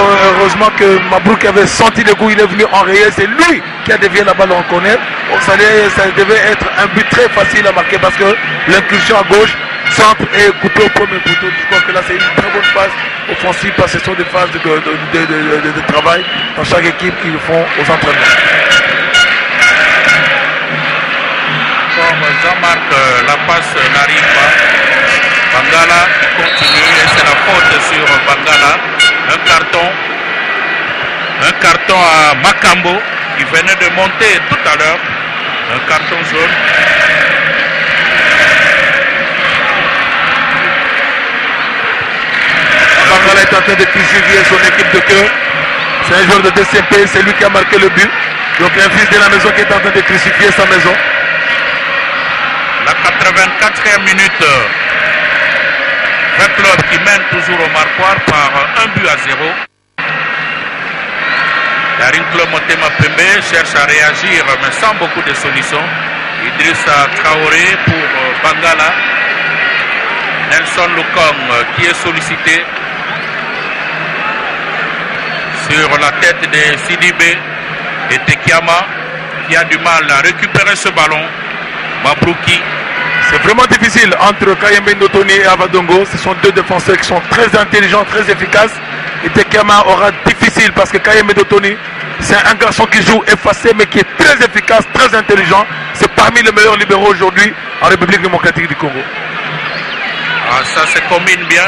Euh, heureusement que Mabrouk avait senti le coup, il est venu enrayer. C'est lui qui a dévié la balle en corner. Ça, ça devait être un but très facile à marquer parce que l'incursion à gauche, centre et coupé au premier poteau. Je crois que là, c'est une très bonne phase offensive parce que ce sont des phases de, de- de- travail dans chaque équipe qu'ils font aux entraînements. Comme Jean-Marc, euh, la passe n'arrive pas. Bangala continue et c'est la faute sur Bangala. Un carton. Un carton à Makambo qui venait de monter tout à l'heure. Un carton jaune. Est en train de crucifier son équipe de cœur. C'est un joueur de DCP, c'est lui qui a marqué le but. Donc un fils de la maison qui est en train de crucifier sa maison. La 84e minute. Un club qui mène toujours au marquoir par un but à zéro. Daring Club Motema Pembe cherche à réagir mais sans beaucoup de solutions. Idrissa Traoré pour euh, Bangala. Nelson Lukong euh, qui est sollicité sur la tête de Sidibé et Tekiama qui a du mal à récupérer ce ballon. Mabrouki C'est vraiment difficile entre Kayembe Notoni et Avadongo. Ce sont deux défenseurs qui sont très intelligents, très efficaces. Et Tekama aura difficile parce que Kayembe Notoni, c'est un garçon qui joue effacé mais qui est très efficace, très intelligent. C'est parmi les meilleurs libéraux aujourd'hui en République démocratique du Congo. Ah, ça se combine bien.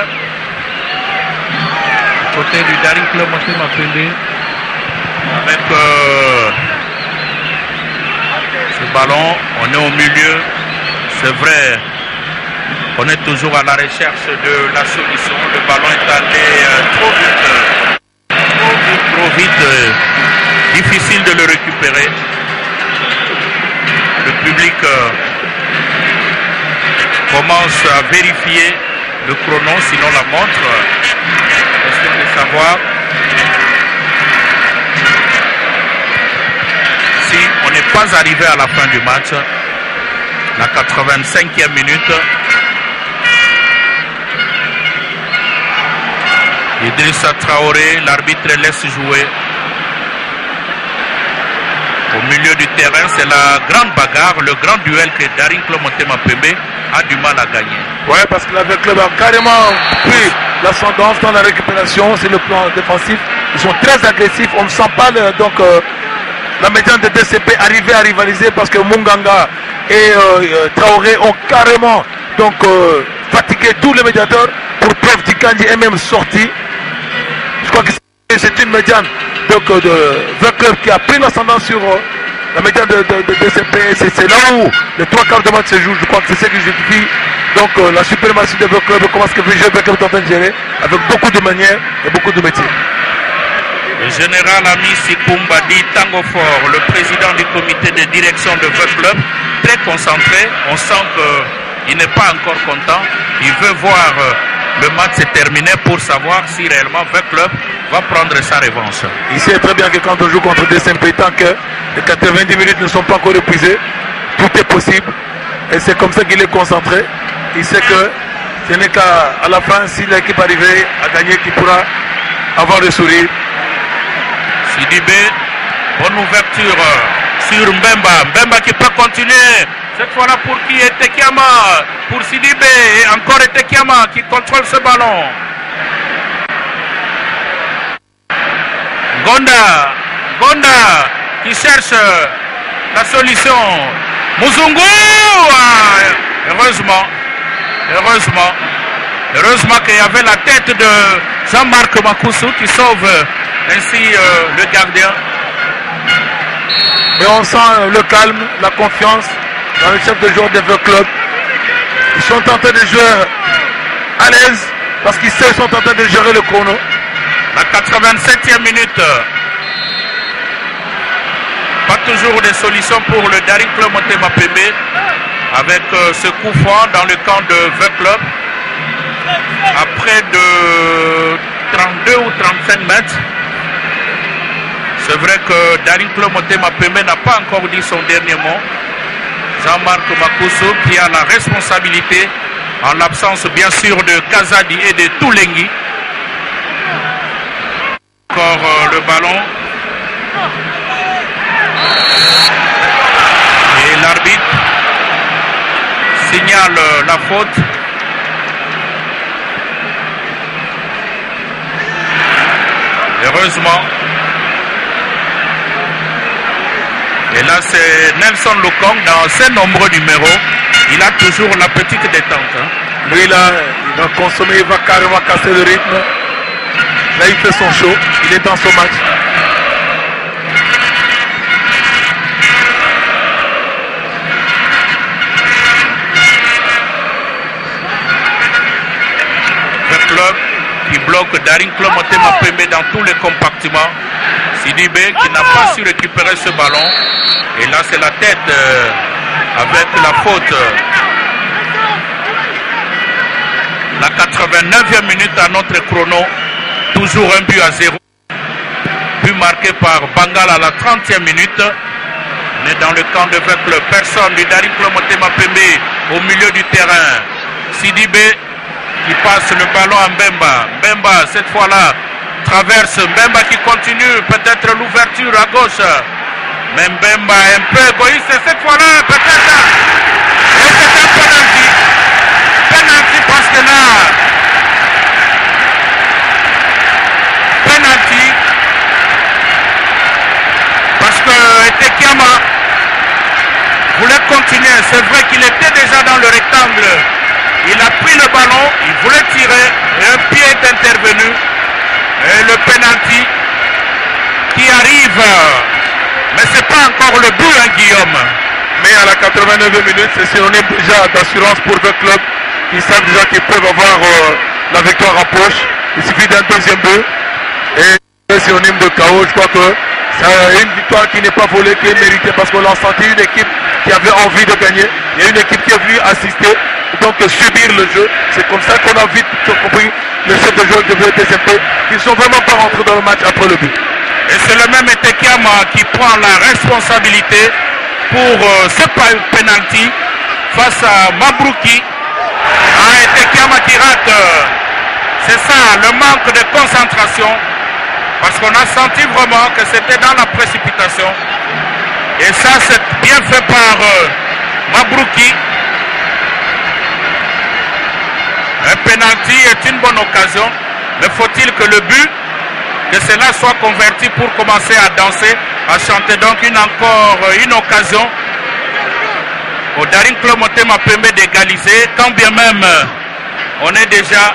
Côté du Daring Club Motema Pembe. Avec euh, ce ballon, on est au milieu. C'est vrai, on est toujours à la recherche de la solution. Le ballon est allé euh, trop vite. Trop vite, trop vite. euh, difficile de le récupérer. Le public commence à vérifier le chrono, sinon la montre. Question de savoir pas arrivé à la fin du match. La 85e minute. Idrissa Traoré, l'arbitre laisse jouer. Au milieu du terrain, c'est la grande bagarre, le grand duel que Darin Klomotema Pembe a du mal à gagner. Ouais, parce que le club a carrément pris l'ascendance dans la récupération, c'est le plan défensif. Ils sont très agressifs, on ne sent pas donc euh, la médiane de DCP arriver à rivaliser parce que Munganga et euh, euh, Traoré ont carrément donc euh, fatigué tous les médiateurs pour preuve Tikandi est même sorti. Je crois que c'est- une médiane donc, de 20 clubs qui a pris l'ascendant sur la médiane de, de- de DCP. C'est là où les trois quarts de match se jouent. Je crois que c'est ce qui justifie donc euh, la suprématie de 20 clubs, comment est-ce que VG 20 clubs est en train de gérer avec beaucoup de manières et beaucoup de métiers? Le général Ami Sikumba dit Tango Fort, le président du comité de direction de votre club, très concentré. On sent qu'il n'est pas encore content. Il veut voir euh, le match se terminer pour savoir si réellement votre club va prendre sa revanche. Il sait très bien que quand on joue contre des tant que les 90 minutes ne sont pas encore épuisées, tout est possible. Et c'est comme ça qu'il est concentré. Il sait que ce n'est qu'à la fin, si l'équipe arrivait à gagner, qu'il pourra avoir le sourire. Sidibé, bonne ouverture euh, sur Mbemba. Mbemba qui peut continuer. Cette fois-là pour qui Etekiama? Pour Sidibé. Et encore Etekiama qui contrôle ce ballon. Gonda. Gonda qui cherche la solution. Muzungu Ah, Heureusement. Heureusement. Heureusement qu'il y avait la tête de Jean-Marc Makousou qui sauve ainsi euh, le gardien. Mais on sent le calme, la confiance dans le chef de joueur des deux clubs. Ils sont en train de jouer à l'aise parce qu'ils sont en train de gérer le chrono. La 87e minute. Pas toujours de solution pour le Daring Club Motema avec euh, ce coup franc dans le camp de 20 clubs. À près de 32 ou 35 mètres. C'est vrai que Daring Club Motema n'a pas encore dit son dernier mot. Jean-Marc Makoso qui a la responsabilité, en l'absence bien sûr de Kazadi et de Toulengi. Encore euh, le ballon. Et l'arbitre signale euh, la faute. Heureusement. Et là, c'est Nelson Lokong dans ses nombreux numéros. Il a toujours la petite détente. hein. Lui là, il va consommer, il va carrément casser le rythme. Là, il fait son show, il est dans son match. Qui bloque Daring Club Motema Pembe dans tous les compartiments. Sidibé qui n'a pas su récupérer ce ballon. Et là, c'est la tête euh, avec la faute. La 89e minute à notre chrono. Toujours un but à zéro. But marqué par Bangal à la 30e minute. On est dans le camp de 20 clubs. Personne du Daring Club Motema Pembe au milieu du terrain. Sidibé qui passe le ballon à Mbemba. Mbemba, cette fois-là, traverse. Mbemba qui continue, peut-être l'ouverture à gauche. Mais Mbemba est un peu égoïste. Et cette fois-là, peut-être. Et c'est un penalty. Penalty parce que là. Penalty. Parce que Etekiama voulait continuer. C'est vrai qu'il était déjà dans le rectangle. Il a pris le ballon, il voulait tirer, et un pied est intervenu. Et le penalty qui arrive. Mais c'est pas encore le but, hein, Guillaume. Mais à la 89e minute, c'est synonyme déjà d'assurance pour le club. Ils savent déjà qu'ils peuvent avoir euh, la victoire en poche. Il suffit d'un deuxième but. Et c'est synonyme de chaos. Je crois que c'est une victoire qui n'est pas volée, qui est méritée parce qu'on a senti une équipe qui avait envie de gagner. Il y a une équipe qui est venue assister, donc subir le jeu. C'est comme ça qu'on a vite compris le chef de jeu de VTCP. Ils ne sont vraiment pas rentrés dans le match après le but. Et c'est le même Etekiama qui prend la responsabilité pour euh, ce penalty face à Mabrouki. Ah, et Tekiama qui rate. euh, C'est ça, le manque de concentration. Parce qu'on a senti vraiment que c'était dans la précipitation. Et ça, c'est bien fait par euh, Mabrouki. Un penalty est une bonne occasion. Mais faut-il que le but, que cela soit converti pour commencer à danser, à chanter? Donc une encore euh, une occasion au Club Motema permet d'égaliser. Quand bien même euh, on est déjà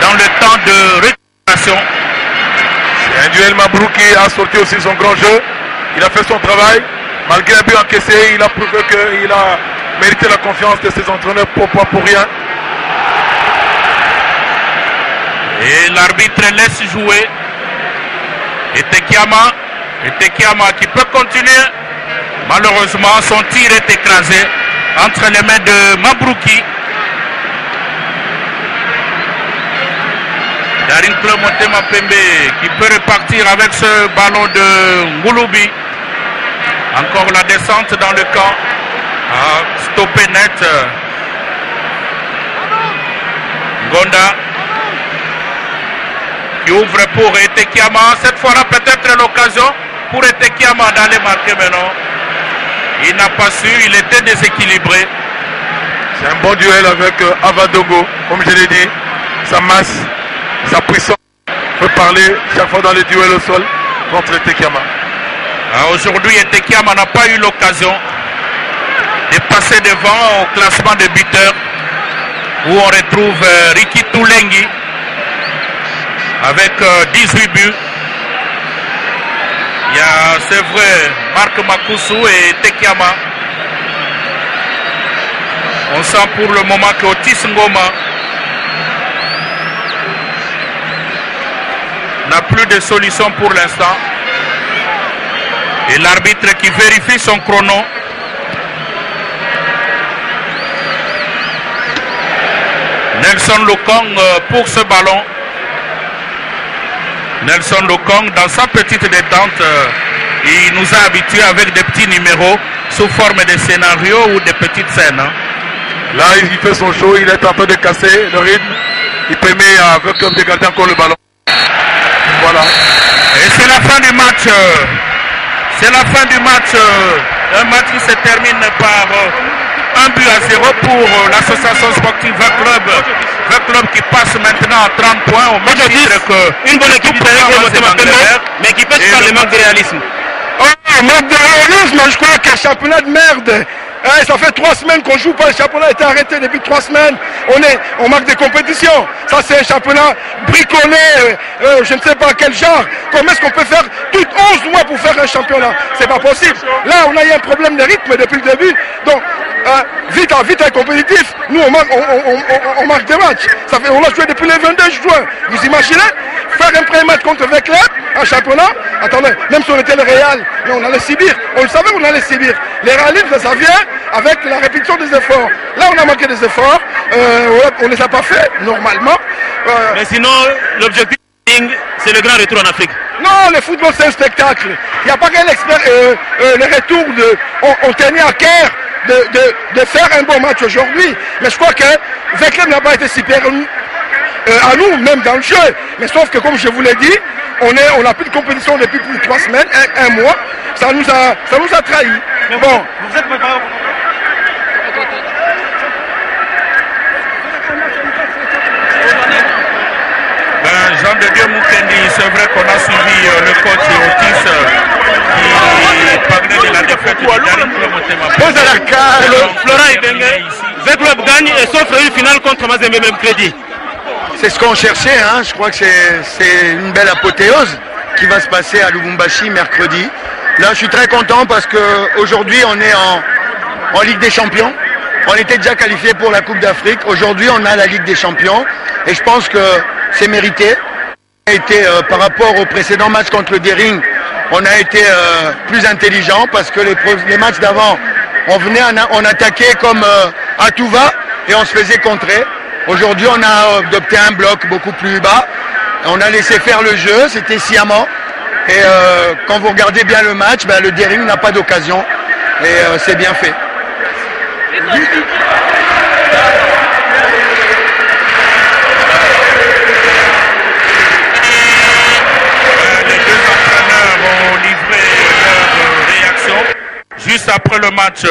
dans le temps de récupération. C'est un duel Mabrouki a sorti aussi son grand jeu. Il a fait son travail. Malgré un but encaissé, il a prouvé qu'il a mérité la confiance de ses entraîneurs pour, pour, pour rien. Et l'arbitre laisse jouer. Et Tekiama, et Tekiama qui peut continuer. Malheureusement, son tir est écrasé entre les mains de Mabrouki. Darin Club Motema Pembe qui peut repartir avec ce ballon de Ngouloubi. Encore la descente dans le camp. Ah, stoppé net. Gonda qui ouvre pour Etekiama. Cette fois-là, peut-être l'occasion pour Etekiama d'aller marquer maintenant. Il n'a pas su, il était déséquilibré. C'est un bon duel avec euh, Avadogo, comme je l'ai dit. Sa masse, sa puissance peut parler chaque fois dans les duels au sol contre Tekama. Ah, Aujourd'hui, Etekiama n'a pas eu l'occasion de passer devant au classement de buteurs où on retrouve euh, Ricky Toulengi avec euh, 18 buts. Il y a, c'est vrai, Marc Makusu et Tekiama. On sent pour le moment que Otis Ngoma n'a plus de solution pour l'instant. Et l'arbitre qui vérifie son chrono. Nelson Lokong euh, pour ce ballon. Nelson Lokong, dans sa petite détente, euh, il nous a habitués avec des petits numéros sous forme de scénarios ou de petites scènes. hein. Là, il fait son show, il est en train de casser le rythme. Il permet avec l'homme de garder encore le ballon. Voilà. Et c'est la fin du match. euh, C'est la fin du match. Un match qui se termine par un but à zéro pour euh, l'association sportive Vin Club. Vin Club qui passe maintenant à 30 points au même titre que Une bonne équipe mais qui pèse Et par le le manque de réalisme. Oh, manque de réalisme, je crois qu'un championnat de merde. Hein, ça fait trois semaines qu'on joue pas, le championnat a été arrêté depuis trois semaines. On est, on marque des compétitions. Ça c'est un championnat bricolé, euh, euh, je ne sais pas quel genre. Comment est-ce qu'on peut faire tout 11 mois pour faire un championnat? C'est pas possible. Là, on a eu un problème de rythme depuis le début. Donc, euh, vite, à- vite à compétitif. Nous, on marque, on, on- on- on marque des matchs. Ça fait, on a joué depuis le 22 juin. Vous imaginez? Faire un premier match contre Veclub, un championnat. Attendez, même si on était le Real, mais on allait subir. On le savait qu'on allait subir. Les réalismes, ça vient avec la répétition des efforts. Là, on a manqué des efforts. Euh, on ne les a pas fait, normalement. Euh, Mais sinon, l'objectif, c'est le grand retour en Afrique. non, le football, c'est un spectacle. Il n'y a pas qu'un expert. Euh, euh, le retour de. On, on tenait à cœur de, de- de faire un bon match aujourd'hui. Mais je crois que Veclem n'a pas été super à nous, même dans le jeu. Mais sauf que, comme je vous l'ai dit, on est, on n'a plus de compétition depuis plus de trois semaines, un, un mois. Ça nous a, ça nous a trahis. Bon, Vous êtes préparé Ben, Jean de Dieu Moukendi, c'est vrai qu'on a suivi euh, le coach Otis euh, qui parlait de la défaite Pembe. Pose à la carte. Florent ici. V-Club gagne et s'offre une finale contre Mazembe mercredi. C'est ce qu'on cherchait, hein. je crois que c'est une belle apothéose qui va se passer à Lubumbashi mercredi. Là, je suis très content parce qu'aujourd'hui, on est en, Ligue des Champions. On était déjà qualifié pour la Coupe d'Afrique. Aujourd'hui, on a la Ligue des Champions et je pense que c'est mérité. A été, euh, par rapport au précédent match contre le Dering, on a été euh, plus intelligent parce que les, les matchs d'avant, on venait, on attaquait comme euh, à tout va et on se faisait contrer. Aujourd'hui, on a euh, adopté un bloc beaucoup plus bas. On a laissé faire le jeu, c'était sciemment. Et euh, quand vous regardez bien le match, ben, le Dering n'a pas d'occasion. Et euh, c'est bien fait. Les deux entraîneurs ont livré leur réaction juste après le match.